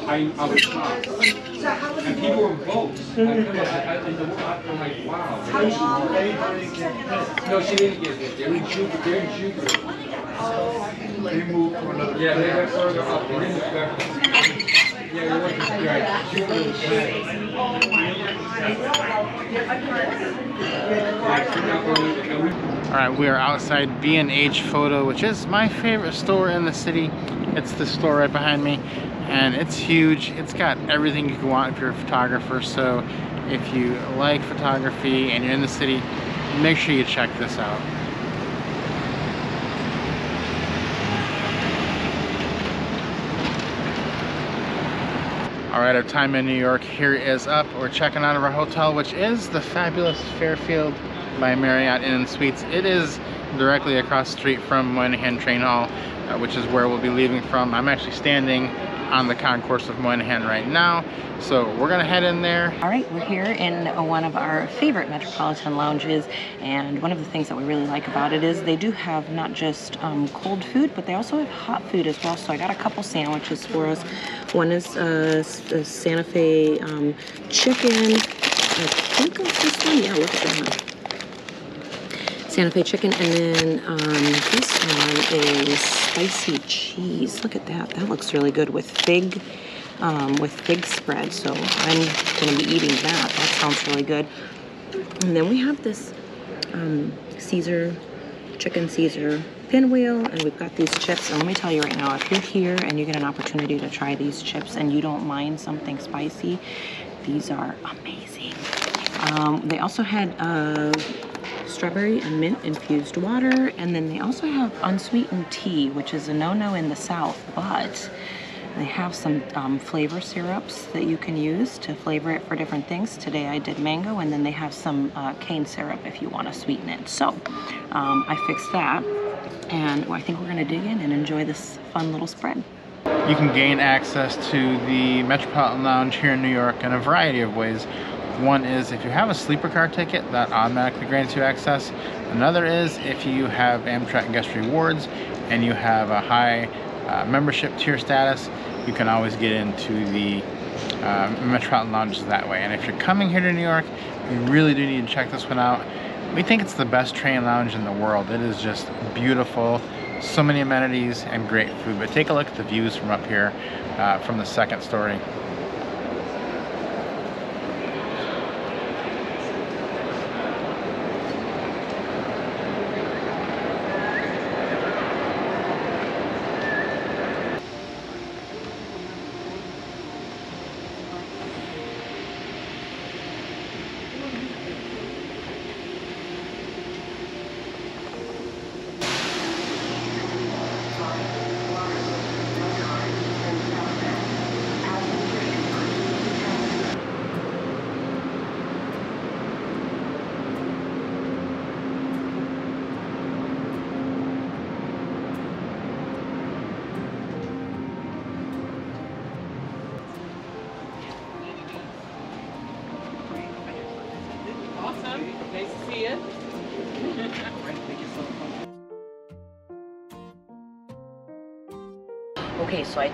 I, I was shocked. And people were in boats. I I, I, in I'm like, wow. No, she didn't get hit. They're in Jupiter, they're in Jupiter. They moved to another Yeah, they went further up, they didn't expect. Yeah, they went to, Jupiter. All right, we are outside B&H Photo, which is my favorite store in the city. It's the store right behind me, and it's huge. It's got everything you could want if you're a photographer. So if you like photography and you're in the city, make sure you check this out. All right, our time in New York here is up. We're checking out of our hotel, which is the fabulous Fairfield by Marriott Inn and Suites. It is directly across the street from Moynihan Train Hall, uh, which is where we'll be leaving from. I'm actually standing on the concourse of Moynihan right now. So we're gonna head in there. All right, we're here in one of our favorite Metropolitan lounges, and one of the things that we really like about it is they do have not just um, cold food, but they also have hot food as well. So I got a couple sandwiches for us. One is uh, uh, Santa Fe um, chicken. I think it's this one. Yeah, look at that. Santa Fe chicken, and then um, this one is spicy cheese. Look at that. That looks really good with fig, um, with fig spread. So I'm gonna be eating that. That sounds really good. And then we have this um, Caesar, chicken Caesar pinwheel, and we've got these chips. And let me tell you right now, if you're here and you get an opportunity to try these chips and you don't mind something spicy, these are amazing. Um, they also had uh, strawberry and mint infused water, and then they also have unsweetened tea, which is a no-no in the South, but they have some um, flavor syrups that you can use to flavor it for different things. Today I did mango, and then they have some uh, cane syrup if you want to sweeten it. So um, I fixed that, and I think we're gonna dig in and enjoy this fun little spread. You can gain access to the Metropolitan Lounge here in New York in a variety of ways. One is if you have a sleeper car ticket, that automatically grants you access. Another is if you have Amtrak Guest Rewards and you have a high uh, membership tier status, you can always get into the uh, Metropolitan Lounges that way. And if you're coming here to New York, you really do need to check this one out. We think it's the best train lounge in the world. It is just beautiful, so many amenities and great food. But take a look at the views from up here uh, from the second story.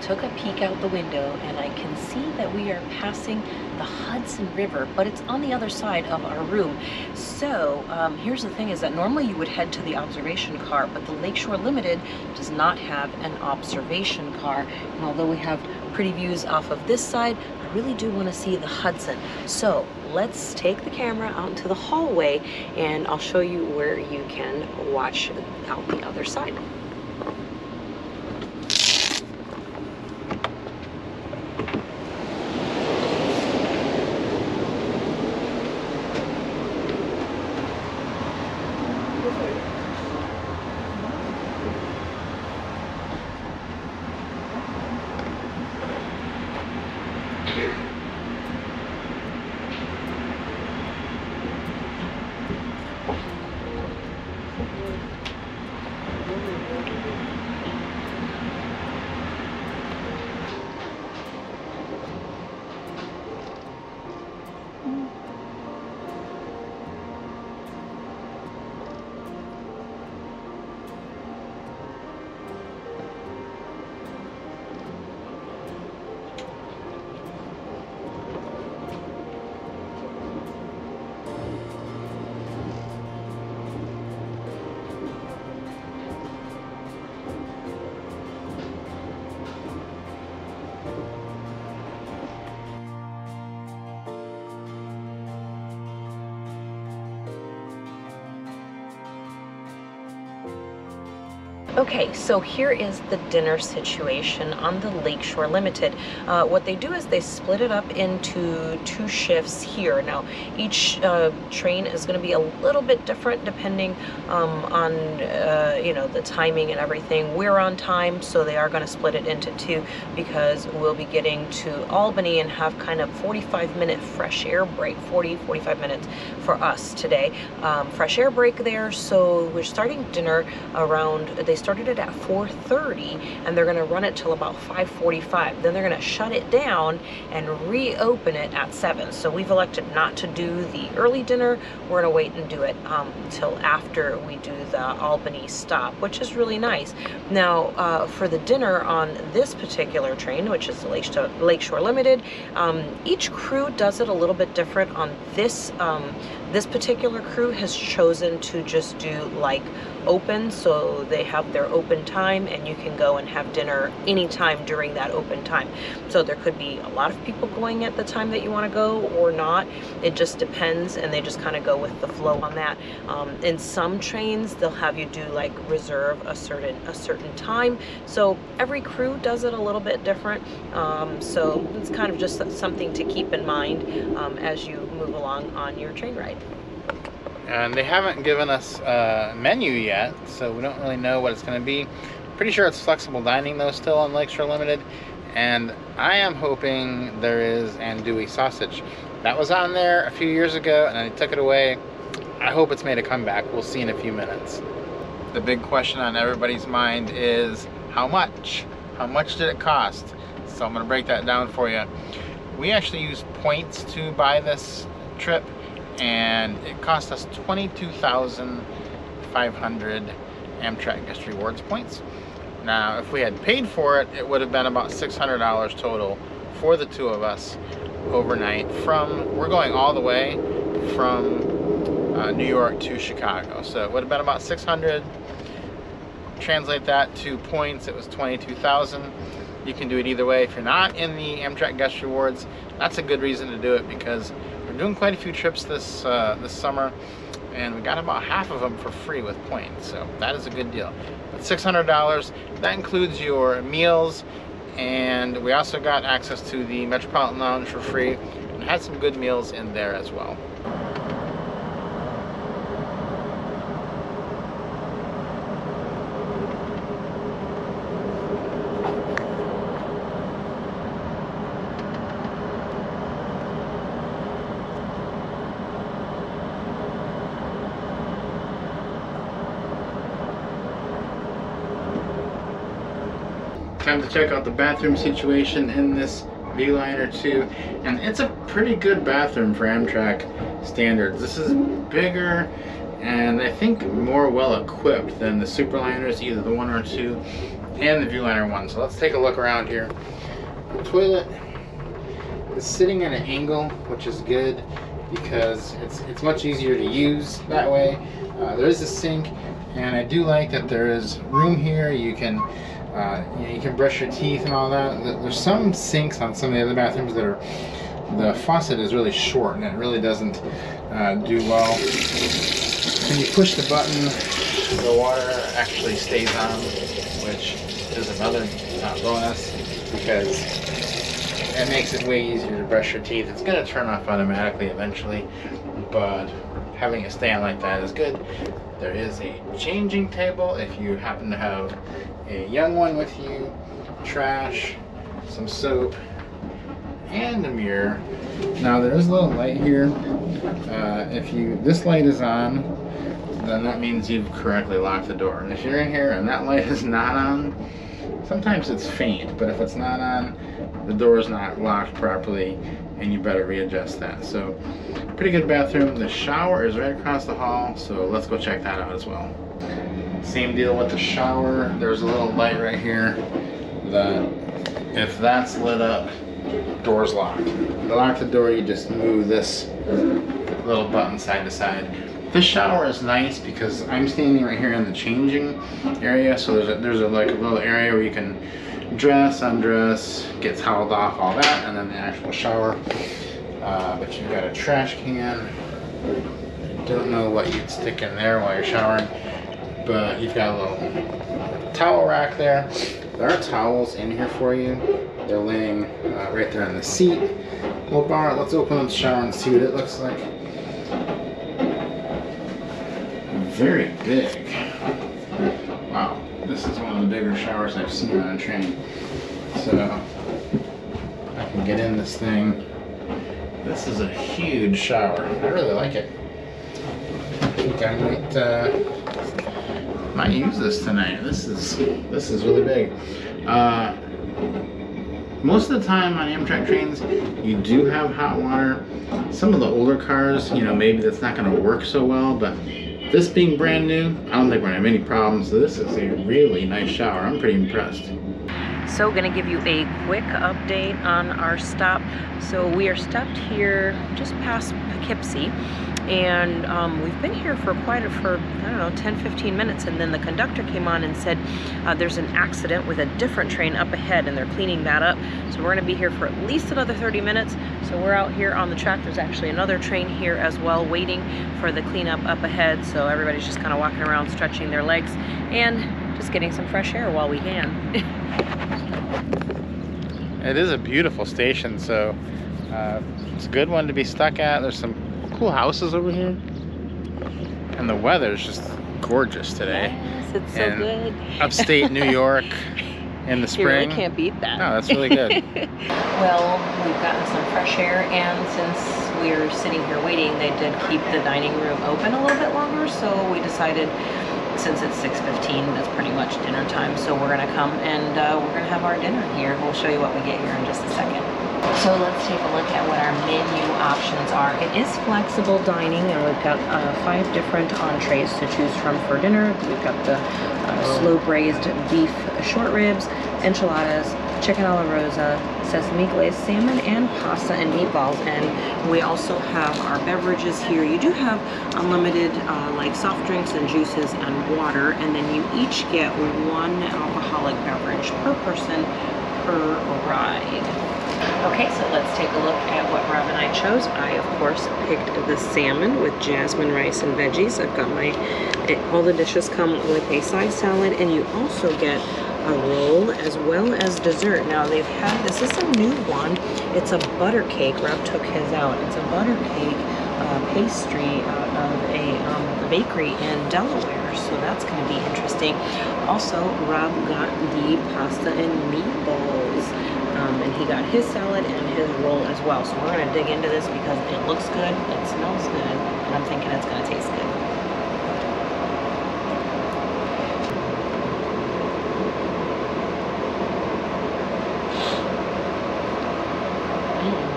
Took a peek out the window and I can see that we are passing the Hudson River, but it's on the other side of our room. So um, here's the thing is that normally you would head to the observation car, but the Lake Shore Limited does not have an observation car. And although we have pretty views off of this side, I really do want to see the Hudson. So let's take the camera out into the hallway and I'll show you where you can watch out the other side. Okay, so here is the dinner situation on the Lake Shore Limited. Uh, what they do is they split it up into two shifts here. Now, each uh, train is going to be a little bit different depending um, on, uh, you know, the timing and everything. We're on time, so they are going to split it into two because we'll be getting to Albany and have kind of 45 minute fresh air break, 40, 45 minutes for us today. Um, fresh air break there, so we're starting dinner around, they started it at 4:30, and they're gonna run it till about 5:45. Then they're gonna shut it down and reopen it at 7. So we've elected not to do the early dinner. We're gonna wait and do it um, till after we do the Albany stop, which is really nice. Now, uh, for the dinner on this particular train, which is the Lake Shore Limited, um, each crew does it a little bit different. On this um, this particular crew has chosen to just do like open, so they have their open time, and you can go and have dinner anytime during that open time. So there could be a lot of people going at the time that you want to go or not. It just depends, and they just kind of go with the flow on that. Um, in some trains, they'll have you do like reserve a certain a certain time. So every crew does it a little bit different. Um, so it's kind of just something to keep in mind um, as you move along on your train ride. And they haven't given us a menu yet, so we don't really know what it's going to be. Pretty sure it's flexible dining though still on Lake Shore Limited. And I am hoping there is andouille sausage. That was on there a few years ago and I took it away. I hope it's made a comeback. We'll see in a few minutes. The big question on everybody's mind is how much? How much did it cost? So I'm going to break that down for you. We actually used points to buy this trip and it cost us 22,500 Amtrak Guest Rewards points. Now, if we had paid for it, it would have been about $600 total for the two of us overnight from, we're going all the way from uh, New York to Chicago. So it would have been about 600. Translate that to points, it was 22,000. You can do it either way. If you're not in the Amtrak Guest Rewards, that's a good reason to do it because we're doing quite a few trips this uh, this summer and we got about half of them for free with points so that is a good deal. But $600 that includes your meals and we also got access to the Metropolitan Lounge for free and had some good meals in there as well check out the bathroom situation in this Viewliner 2 and it's a pretty good bathroom for Amtrak standards. This is bigger and I think more well equipped than the Superliners, either the 1 or 2 and the Viewliner 1. So let's take a look around here. The toilet is sitting at an angle which is good because it's, it's much easier to use that way. Uh, there is a sink and I do like that there is room here. You can uh, you, know, you, can brush your teeth and all that. There's some sinks on some of the other bathrooms that are, the faucet is really short and it really doesn't uh, do well. When you push the button, the water actually stays on, which is another uh, bonus because it makes it way easier to brush your teeth. It's going to turn off automatically eventually, but having it stay on like that is good. There is a changing table if you happen to have a young one with you, trash, some soap, and a mirror. Now there is a little light here. Uh, if you this light is on, then that means you've correctly locked the door. And if you're in here and that light is not on, sometimes it's faint, but if it's not on, the door is not locked properly and you better readjust that. So pretty good bathroom. The shower is right across the hall, so let's go check that out as well. Same deal with the shower. There's a little light right here that if that's lit up, door's locked. To lock the door, you just move this little button side to side. This shower is nice because I'm standing right here in the changing area, so there's a, there's a, like a little area where you can dress, undress, get toweled off, all that, and then the actual shower. Uh, but you've got a trash can. I don't know what you'd stick in there while you're showering, but you've got a little towel rack there. There are towels in here for you. They're laying uh, right there on the seat. Well, bar, let's open up the shower and see what it looks like. Very big. Wow, this is one of the bigger showers I've seen on a train. So, I can get in this thing. This is a huge shower. I really like it. I think I might uh, Might use this tonight. This is this is really big. Uh, most of the time on Amtrak trains, you do have hot water. Some of the older cars, you know, maybe that's not going to work so well, but this being brand new, I don't think we're going to have any problems. This is a really nice shower. I'm pretty impressed. So gonna give you a quick update on our stop. So we are stopped here just past Poughkeepsie and um, we've been here for quite a, for, I don't know, 10, 15 minutes and then the conductor came on and said uh, there's an accident with a different train up ahead and they're cleaning that up. So we're gonna be here for at least another 30 minutes. So we're out here on the track. There's actually another train here as well waiting for the cleanup up ahead. So everybody's just kind of walking around stretching their legs and just getting some fresh air while we can. It is a beautiful station, so uh, it's a good one to be stuck at. There's some cool houses over here. And the weather is just gorgeous today. Yes, it's so good. Upstate New York in the You really spring. can't beat that. No, that's really good. well, we've gotten some fresh air, and since we're sitting here waiting, they did keep the dining room open a little bit longer, so we decided since it's 6.15, that's pretty much dinner time, so we're gonna come and uh, we're gonna have our dinner here. We'll show you what we get here in just a second. So let's take a look at what our menu options are. It is flexible dining, and we've got uh, five different entrees to choose from for dinner. We've got the uh, slow braised beef short ribs, enchiladas, chicken a la rosa, sesame glazed salmon, and pasta and meatballs. And we also have our beverages here. You do have unlimited uh, like soft drinks and juices and water, and then you each get one alcoholic beverage per person per ride. Okay, so let's take a look at what Rob and I chose. I, of course, picked the salmon with jasmine rice and veggies. I've got my, it, all the dishes come with a side salad, and you also get a roll as well as dessert. Now, they've had, this is a new one. It's a butter cake. Rob took his out. It's a butter cake uh, pastry out of a um, bakery in Delaware, so that's going to be interesting. Also, Rob got the pasta and meatballs. Um, and he got his salad and his roll as well. So we're gonna dig into this because it looks good, it smells good, and I'm thinking it's gonna taste good. Mm.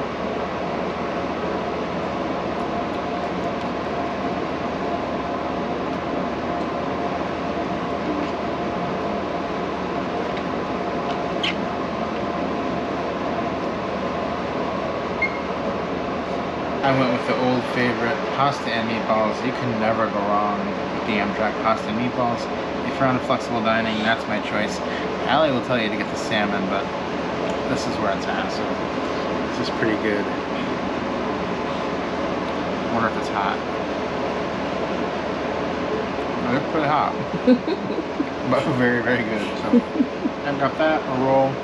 I went with the old favorite pasta and meatballs. You can never go wrong with the Amtrak pasta and meatballs. If you're on a flexible dining, that's my choice. Allie will tell you to get the salmon, but this is where it's at, so this is pretty good. wonder if it's hot. Oh, It's pretty hot. but very, very good. So I've got that, a roll,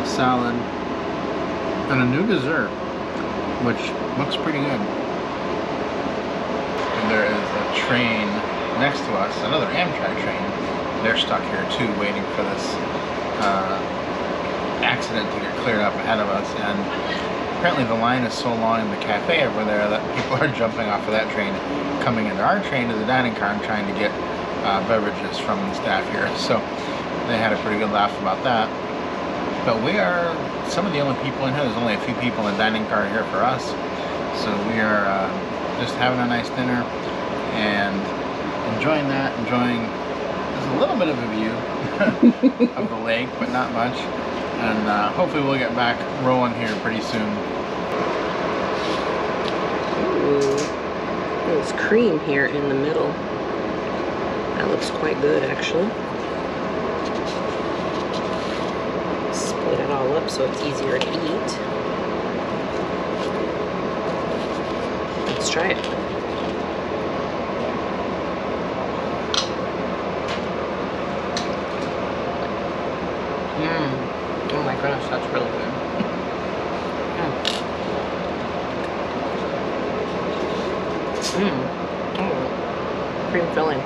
a salad, and a new dessert which looks pretty good. There is a train next to us, another Amtrak train. They're stuck here too, waiting for this uh, accident to get cleared up ahead of us. And apparently the line is so long in the cafe over there that people are jumping off of that train, coming into our train to the dining car and trying to get uh, beverages from the staff here. So they had a pretty good laugh about that. But we are some of the only people in here. There's only a few people in the dining car here for us. So we are uh, just having a nice dinner and enjoying that, enjoying there's a little bit of a view of the lake, but not much. And uh, hopefully we'll get back rolling here pretty soon. Ooh, there's cream here in the middle. That looks quite good, actually. Split it all up so it's easier to eat. Let's try it. Mmm. Oh my gosh, that's really good. Mmm. Oh. Cream filling.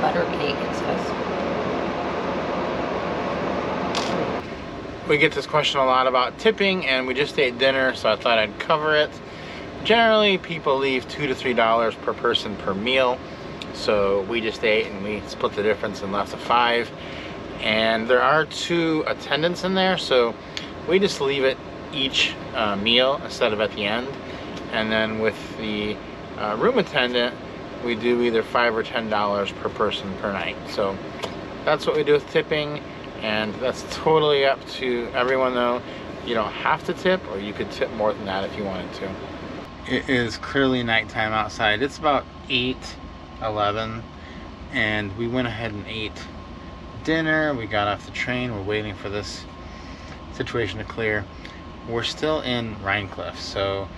Butter cake, it says. We get this question a lot about tipping and we just ate dinner so I thought I'd cover it. generally people leave two to three dollars per person per meal. So we just ate and we split the difference and left a five. And there are two attendants in there, so we just leave it each uh, meal instead of at the end. And then with the uh, room attendant, we do either five or ten dollars per person per night. So that's what we do with tipping, and that's totally up to everyone though. You don't have to tip, or you could tip more than that if you wanted to. It is clearly nighttime outside. It's about 8, 11, and we went ahead and ate dinner. We got off the train. We're waiting for this situation to clear. We're still in Rhinecliff, so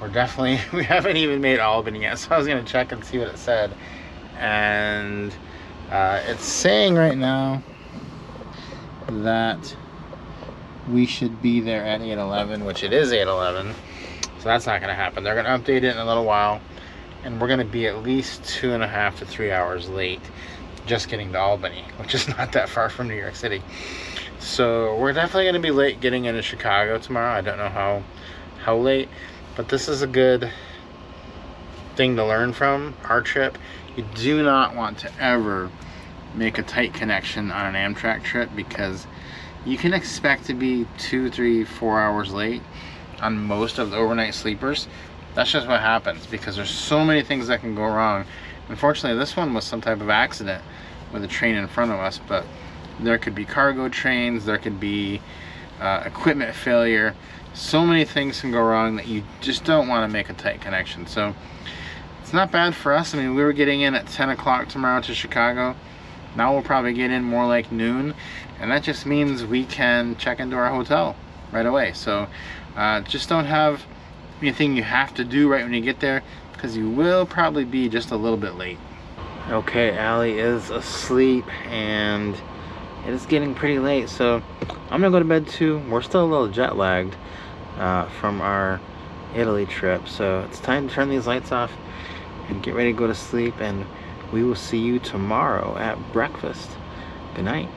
we're definitely, we haven't even made Albany yet. So I was going to check and see what it said. And uh, it's saying right now that we should be there at 8.11, which it is 8.11. So that's not going to happen. They're going to update it in a little while. And we're going to be at least two and a half to three hours late just getting to Albany, which is not that far from New York City. So we're definitely going to be late getting into Chicago tomorrow. I don't know how how late, but this is a good thing to learn from our trip. You do not want to ever make a tight connection on an Amtrak trip because you can expect to be two, three, four hours late on most of the overnight sleepers. That's just what happens because there's so many things that can go wrong. Unfortunately, this one was some type of accident with a train in front of us, but there could be cargo trains, there could be uh, equipment failure. So many things can go wrong that you just don't want to make a tight connection. So it's not bad for us. I mean, we were getting in at 10 o'clock tomorrow to Chicago. Now we'll probably get in more like noon. And that just means we can check into our hotel right away. So uh, just don't have anything you have to do right when you get there because you will probably be just a little bit late. Okay, Allie is asleep and it is getting pretty late, so I'm gonna go to bed too. We're still a little jet lagged uh, from our Italy trip, so it's time to turn these lights off and get ready to go to sleep, and we will see you tomorrow at breakfast. Good night.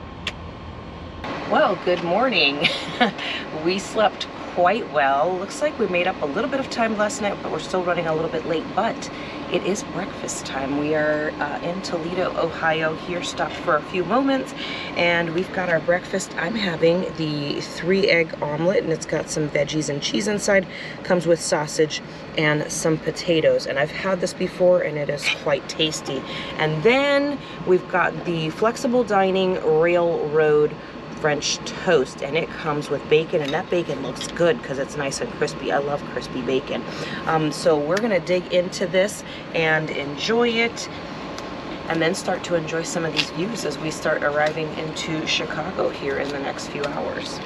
Well, good morning. we slept quite well. Looks like we made up a little bit of time last night, but we're still running a little bit late. But it is breakfast time. We are uh, in Toledo, Ohio here, stopped for a few moments, and we've got our breakfast. I'm having the three egg omelet, and it's got some veggies and cheese inside. Comes with sausage and some potatoes, and I've had this before, and it is quite tasty. And then we've got the flexible dining railroad French toast and it comes with bacon and that bacon looks good because it's nice and crispy. I love crispy bacon. Um, so we're gonna dig into this and enjoy it and then start to enjoy some of these views as we start arriving into Chicago here in the next few hours.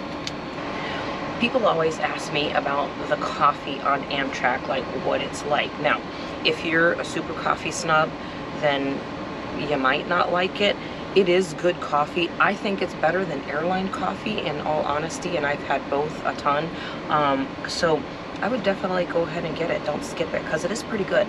People always ask me about the coffee on Amtrak, like what it's like. Now, if you're a super coffee snob, then you might not like it it is good coffee. I think it's better than airline coffee in all honesty, and I've had both a ton. Um, so I would definitely go ahead and get it. Don't skip it because it is pretty good.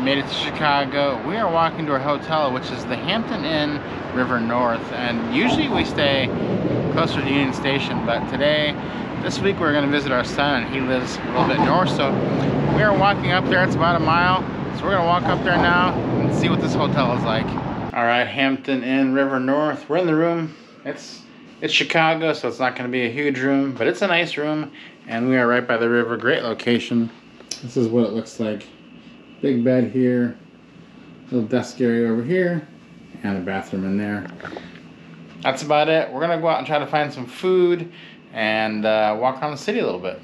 Made it to Chicago. We are walking to our hotel, which is the Hampton Inn River North. And usually we stay closer to Union Station, but today, this week we're gonna visit our son he lives a little bit north. So we are walking up there, it's about a mile. So we're gonna walk up there now and see what this hotel is like. All right, Hampton Inn River North. We're in the room. It's it's Chicago, so it's not gonna be a huge room, but it's a nice room. And we are right by the river, great location. This is what it looks like. Big bed here, little desk area over here, and a bathroom in there. That's about it. We're gonna go out and try to find some food and uh, walk around the city a little bit.